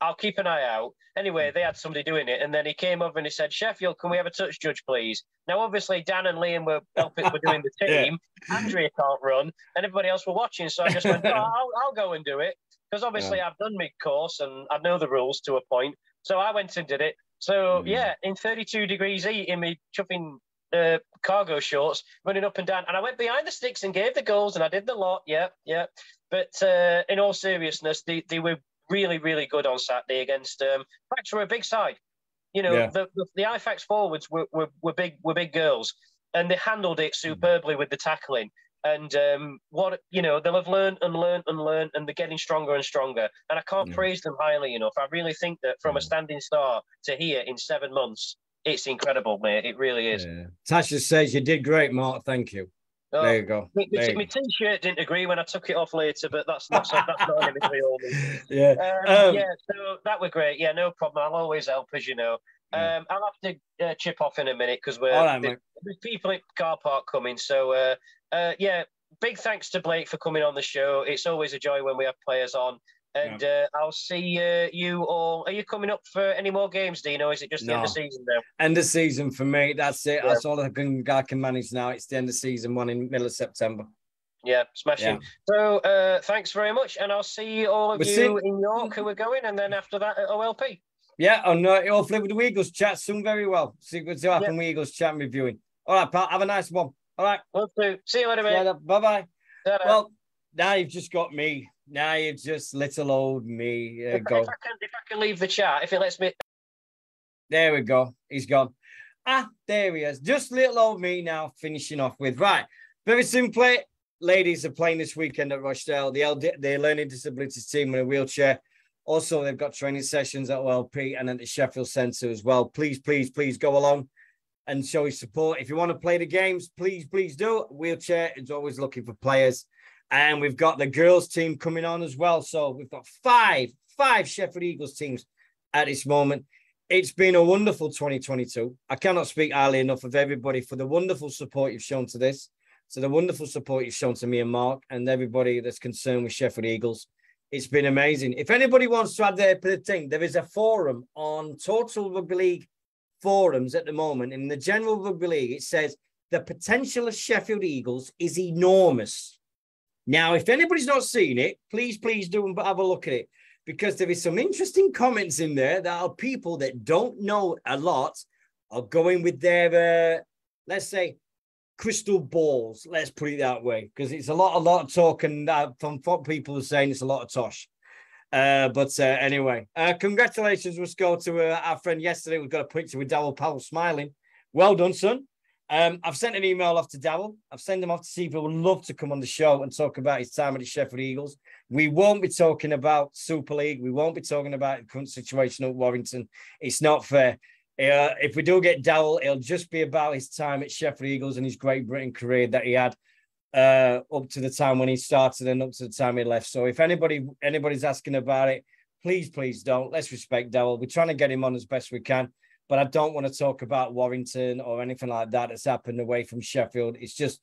I'll keep an eye out. Anyway, they had somebody doing it, and then he came over and he said, "Sheffield, can we have a touch judge, please?" Now, obviously, Dan and Liam were helping, were doing the team. yeah. Andrea can't run, and everybody else were watching. So I just went, oh, I'll, "I'll go and do it," because obviously yeah. I've done mid course and I know the rules to a point. So I went and did it. So mm. yeah, in 32 degrees heat in me chuffing uh, cargo shorts, running up and down, and I went behind the sticks and gave the goals, and I did the lot. Yeah, yeah. But uh, in all seriousness, they, they were really, really good on Saturday against um, Fax were a big side. You know, yeah. the, the, the IFAX forwards were, were, were big were big girls, and they handled it superbly with the tackling. And um, what you know, they'll have learned and learned and learned, and they're getting stronger and stronger. And I can't yeah. praise them highly enough. I really think that from a standing start to here in seven months, it's incredible, mate. It really is. Yeah. Tasha says you did great, Mark. Thank you. Oh, there you go. My, my t-shirt didn't agree when I took it off later, but that's not that's not an Yeah, um, um, yeah. So that were great. Yeah, no problem. I'll always help, as you know. Um, I'll have to uh, chip off in a minute because we're right, there's people at car park coming. So uh, uh, yeah, big thanks to Blake for coming on the show. It's always a joy when we have players on. And yeah. uh, I'll see uh, you all. Are you coming up for any more games, Deano? Is it just the end of season now? End of season for me. That's it. Yeah. That's all I can, I can manage now. It's the end of season, one in middle of September. Yeah, smashing. Yeah. So uh, thanks very much, and I'll see all of we'll you see. in York who are going, and then after that at OLP. Yeah, and uh, hopefully with the Eagles chat soon very well. See what's happening yeah. with Eagles chat and reviewing. All right, pal. Have a nice one. All right. Will do. See you later, mate. Bye bye. Well, now you've just got me now you're just little old me. If, go. If I, can, if I can leave the chat, if it lets me. There we go. He's gone. Ah, there he is. Just little old me now finishing off with. Right. Very simply, ladies are playing this weekend at Rochdale. The LD, the learning disabilities team in a wheelchair. Also, they've got training sessions at OLP and at the Sheffield Centre as well. Please, please, please go along and show your support. If you want to play the games, please, please do. Wheelchair is always looking for players. And we've got the girls team coming on as well. So we've got five, five Sheffield Eagles teams at this moment. It's been a wonderful 2022. I cannot speak highly enough of everybody for the wonderful support you've shown to this. So the wonderful support you've shown to me and Mark and everybody that's concerned with Sheffield Eagles. It's been amazing. If anybody wants to add their thing, there is a forum on Total Rugby League forums at the moment. In the General Rugby League, it says the potential of Sheffield Eagles is enormous. Now, if anybody's not seen it, please, please do have a look at it because there is some interesting comments in there that are people that don't know a lot are going with their, uh, let's say, crystal balls. Let's put it that way, because it's a lot, a lot of talk, and uh, from people are saying, it's a lot of tosh. Uh, but uh, anyway, uh, congratulations. Let's go to uh, our friend yesterday. We've got a picture with Daryl Powell smiling. Well done, son. Um, I've sent an email off to Daryl. I've sent him off to see if he would love to come on the show and talk about his time at the Sheffield Eagles. We won't be talking about Super League. We won't be talking about the current situation at Warrington. It's not fair. Uh, if we do get Daryl, it'll just be about his time at Sheffield Eagles and his Great Britain career that he had. uh, up to the time when he started and up to the time he left. So if anybody anybody's asking about it, please, please don't. Let's respect Daryl. We're trying to get him on as best we can, but I don't want to talk about Warrington or anything like that that's happened away from Sheffield. It's just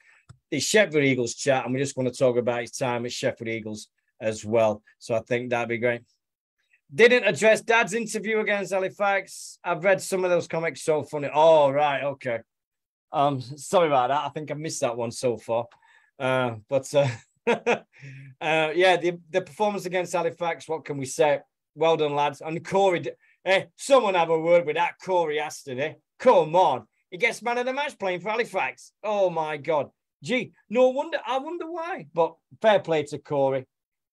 it's Sheffield Eagles chat, and we just want to talk about his time at Sheffield Eagles as well. So I think that'd be great. Didn't address Dad's interview against Halifax. I've read some of those comics. So funny. Oh right, okay. Um, sorry about that. I think I missed that one so far. Uh, but uh, uh, yeah, the, the performance against Halifax, what can we say? Well done, lads. And Cory, eh, someone have a word with that Cory Aston, eh? Come on. He gets man of the match playing for Halifax. Oh my God. Gee, no wonder. I wonder why. But fair play to Cory.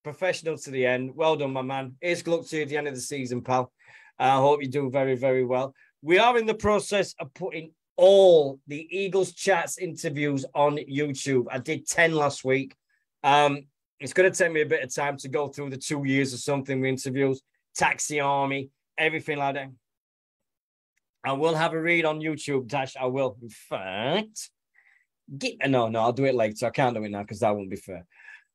Professional to the end. Well done, my man. Here's good luck to you at the end of the season, pal. I hope you do very, very well. We are in the process of putting all the Eagles chats interviews on YouTube. I did 10 last week. Um, it's going to take me a bit of time to go through the two years or something interviews, Taxi Army, everything like that. I will have a read on YouTube, Dash. I will. In fact, get no, no, I'll do it later. I can't do it now because that won't be fair.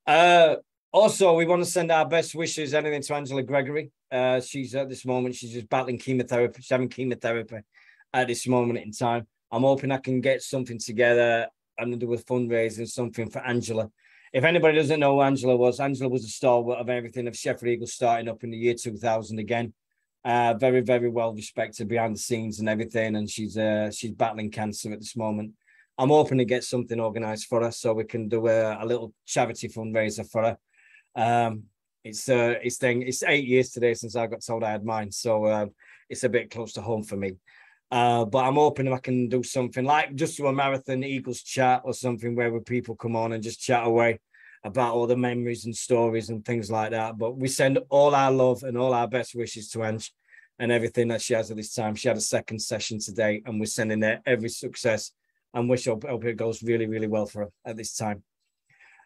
Uh, also, we want to send our best wishes, anything to Angela Gregory. Uh, she's at this moment, she's just battling chemotherapy, she's having chemotherapy at this moment in time. I'm hoping I can get something together and do a fundraising, something for Angela. If anybody doesn't know who Angela was, Angela was a stalwart of everything of Sheffield Eagles starting up in the year 2000 again. Uh, very, very well respected behind the scenes and everything. And she's uh, she's battling cancer at this moment. I'm hoping to get something organised for her so we can do a, a little charity fundraiser for her. Um, it's uh, it's thing. It's eight years today since I got told I had mine, so uh, it's a bit close to home for me. Uh, but I'm hoping I can do something like just do a marathon Eagles chat or something where people come on and just chat away about all the memories and stories and things like that. But we send all our love and all our best wishes to Ange and everything that she has at this time. She had a second session today, and we're sending her every success and wish hope, hope it goes really, really well for her at this time.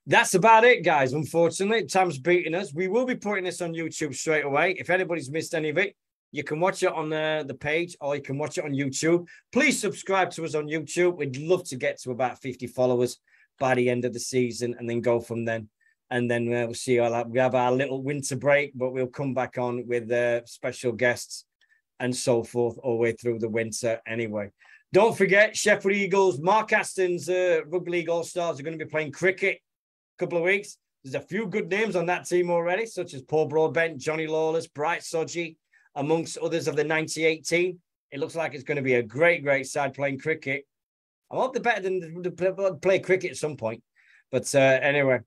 That's about it, guys. Unfortunately, time's beating us. We will be putting this on YouTube straight away. If anybody's missed any of it, you can watch it on the, the page or you can watch it on YouTube. Please subscribe to us on YouTube. We'd love to get to about 50 followers by the end of the season and then go from then. And then uh, we'll see. All that. We have our little winter break, but we'll come back on with uh, special guests and so forth all the way through the winter anyway. Don't forget, Sheffield Eagles, Mark Aston's uh, Rugby League All Stars are going to be playing cricket a couple of weeks. There's a few good names on that team already, such as Paul Broadbent, Johnny Lawless, Bright Sodje, amongst others of the 98 team. It looks like it's going to be a great, great side playing cricket. I hope they're better than to play cricket at some point. But uh, anyway,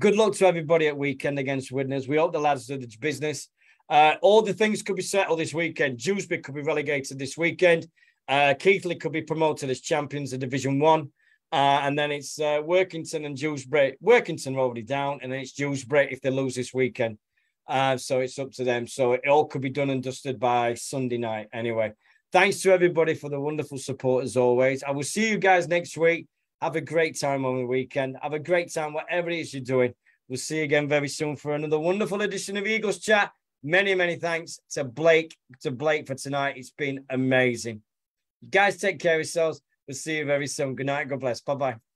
good luck to everybody at weekend against Widnes. We hope the lads do the business. Uh, all the things could be settled this weekend. Dewsbury could be relegated this weekend. Uh, Keighley could be promoted as champions of Division One. Uh, and then it's uh, Workington and Dewsbury. Workington are already down, and then it's Dewsbury if they lose this weekend. Uh, so it's up to them. So it all could be done and dusted by Sunday night. Anyway, thanks to everybody for the wonderful support as always. I will see you guys next week. Have a great time on the weekend. Have a great time, whatever it is you're doing. We'll see you again very soon for another wonderful edition of Eagles Chat. Many, many thanks to Blake, to Blake for tonight. It's been amazing. You guys take care of yourselves. We'll see you very soon. Good night. God bless. Bye bye.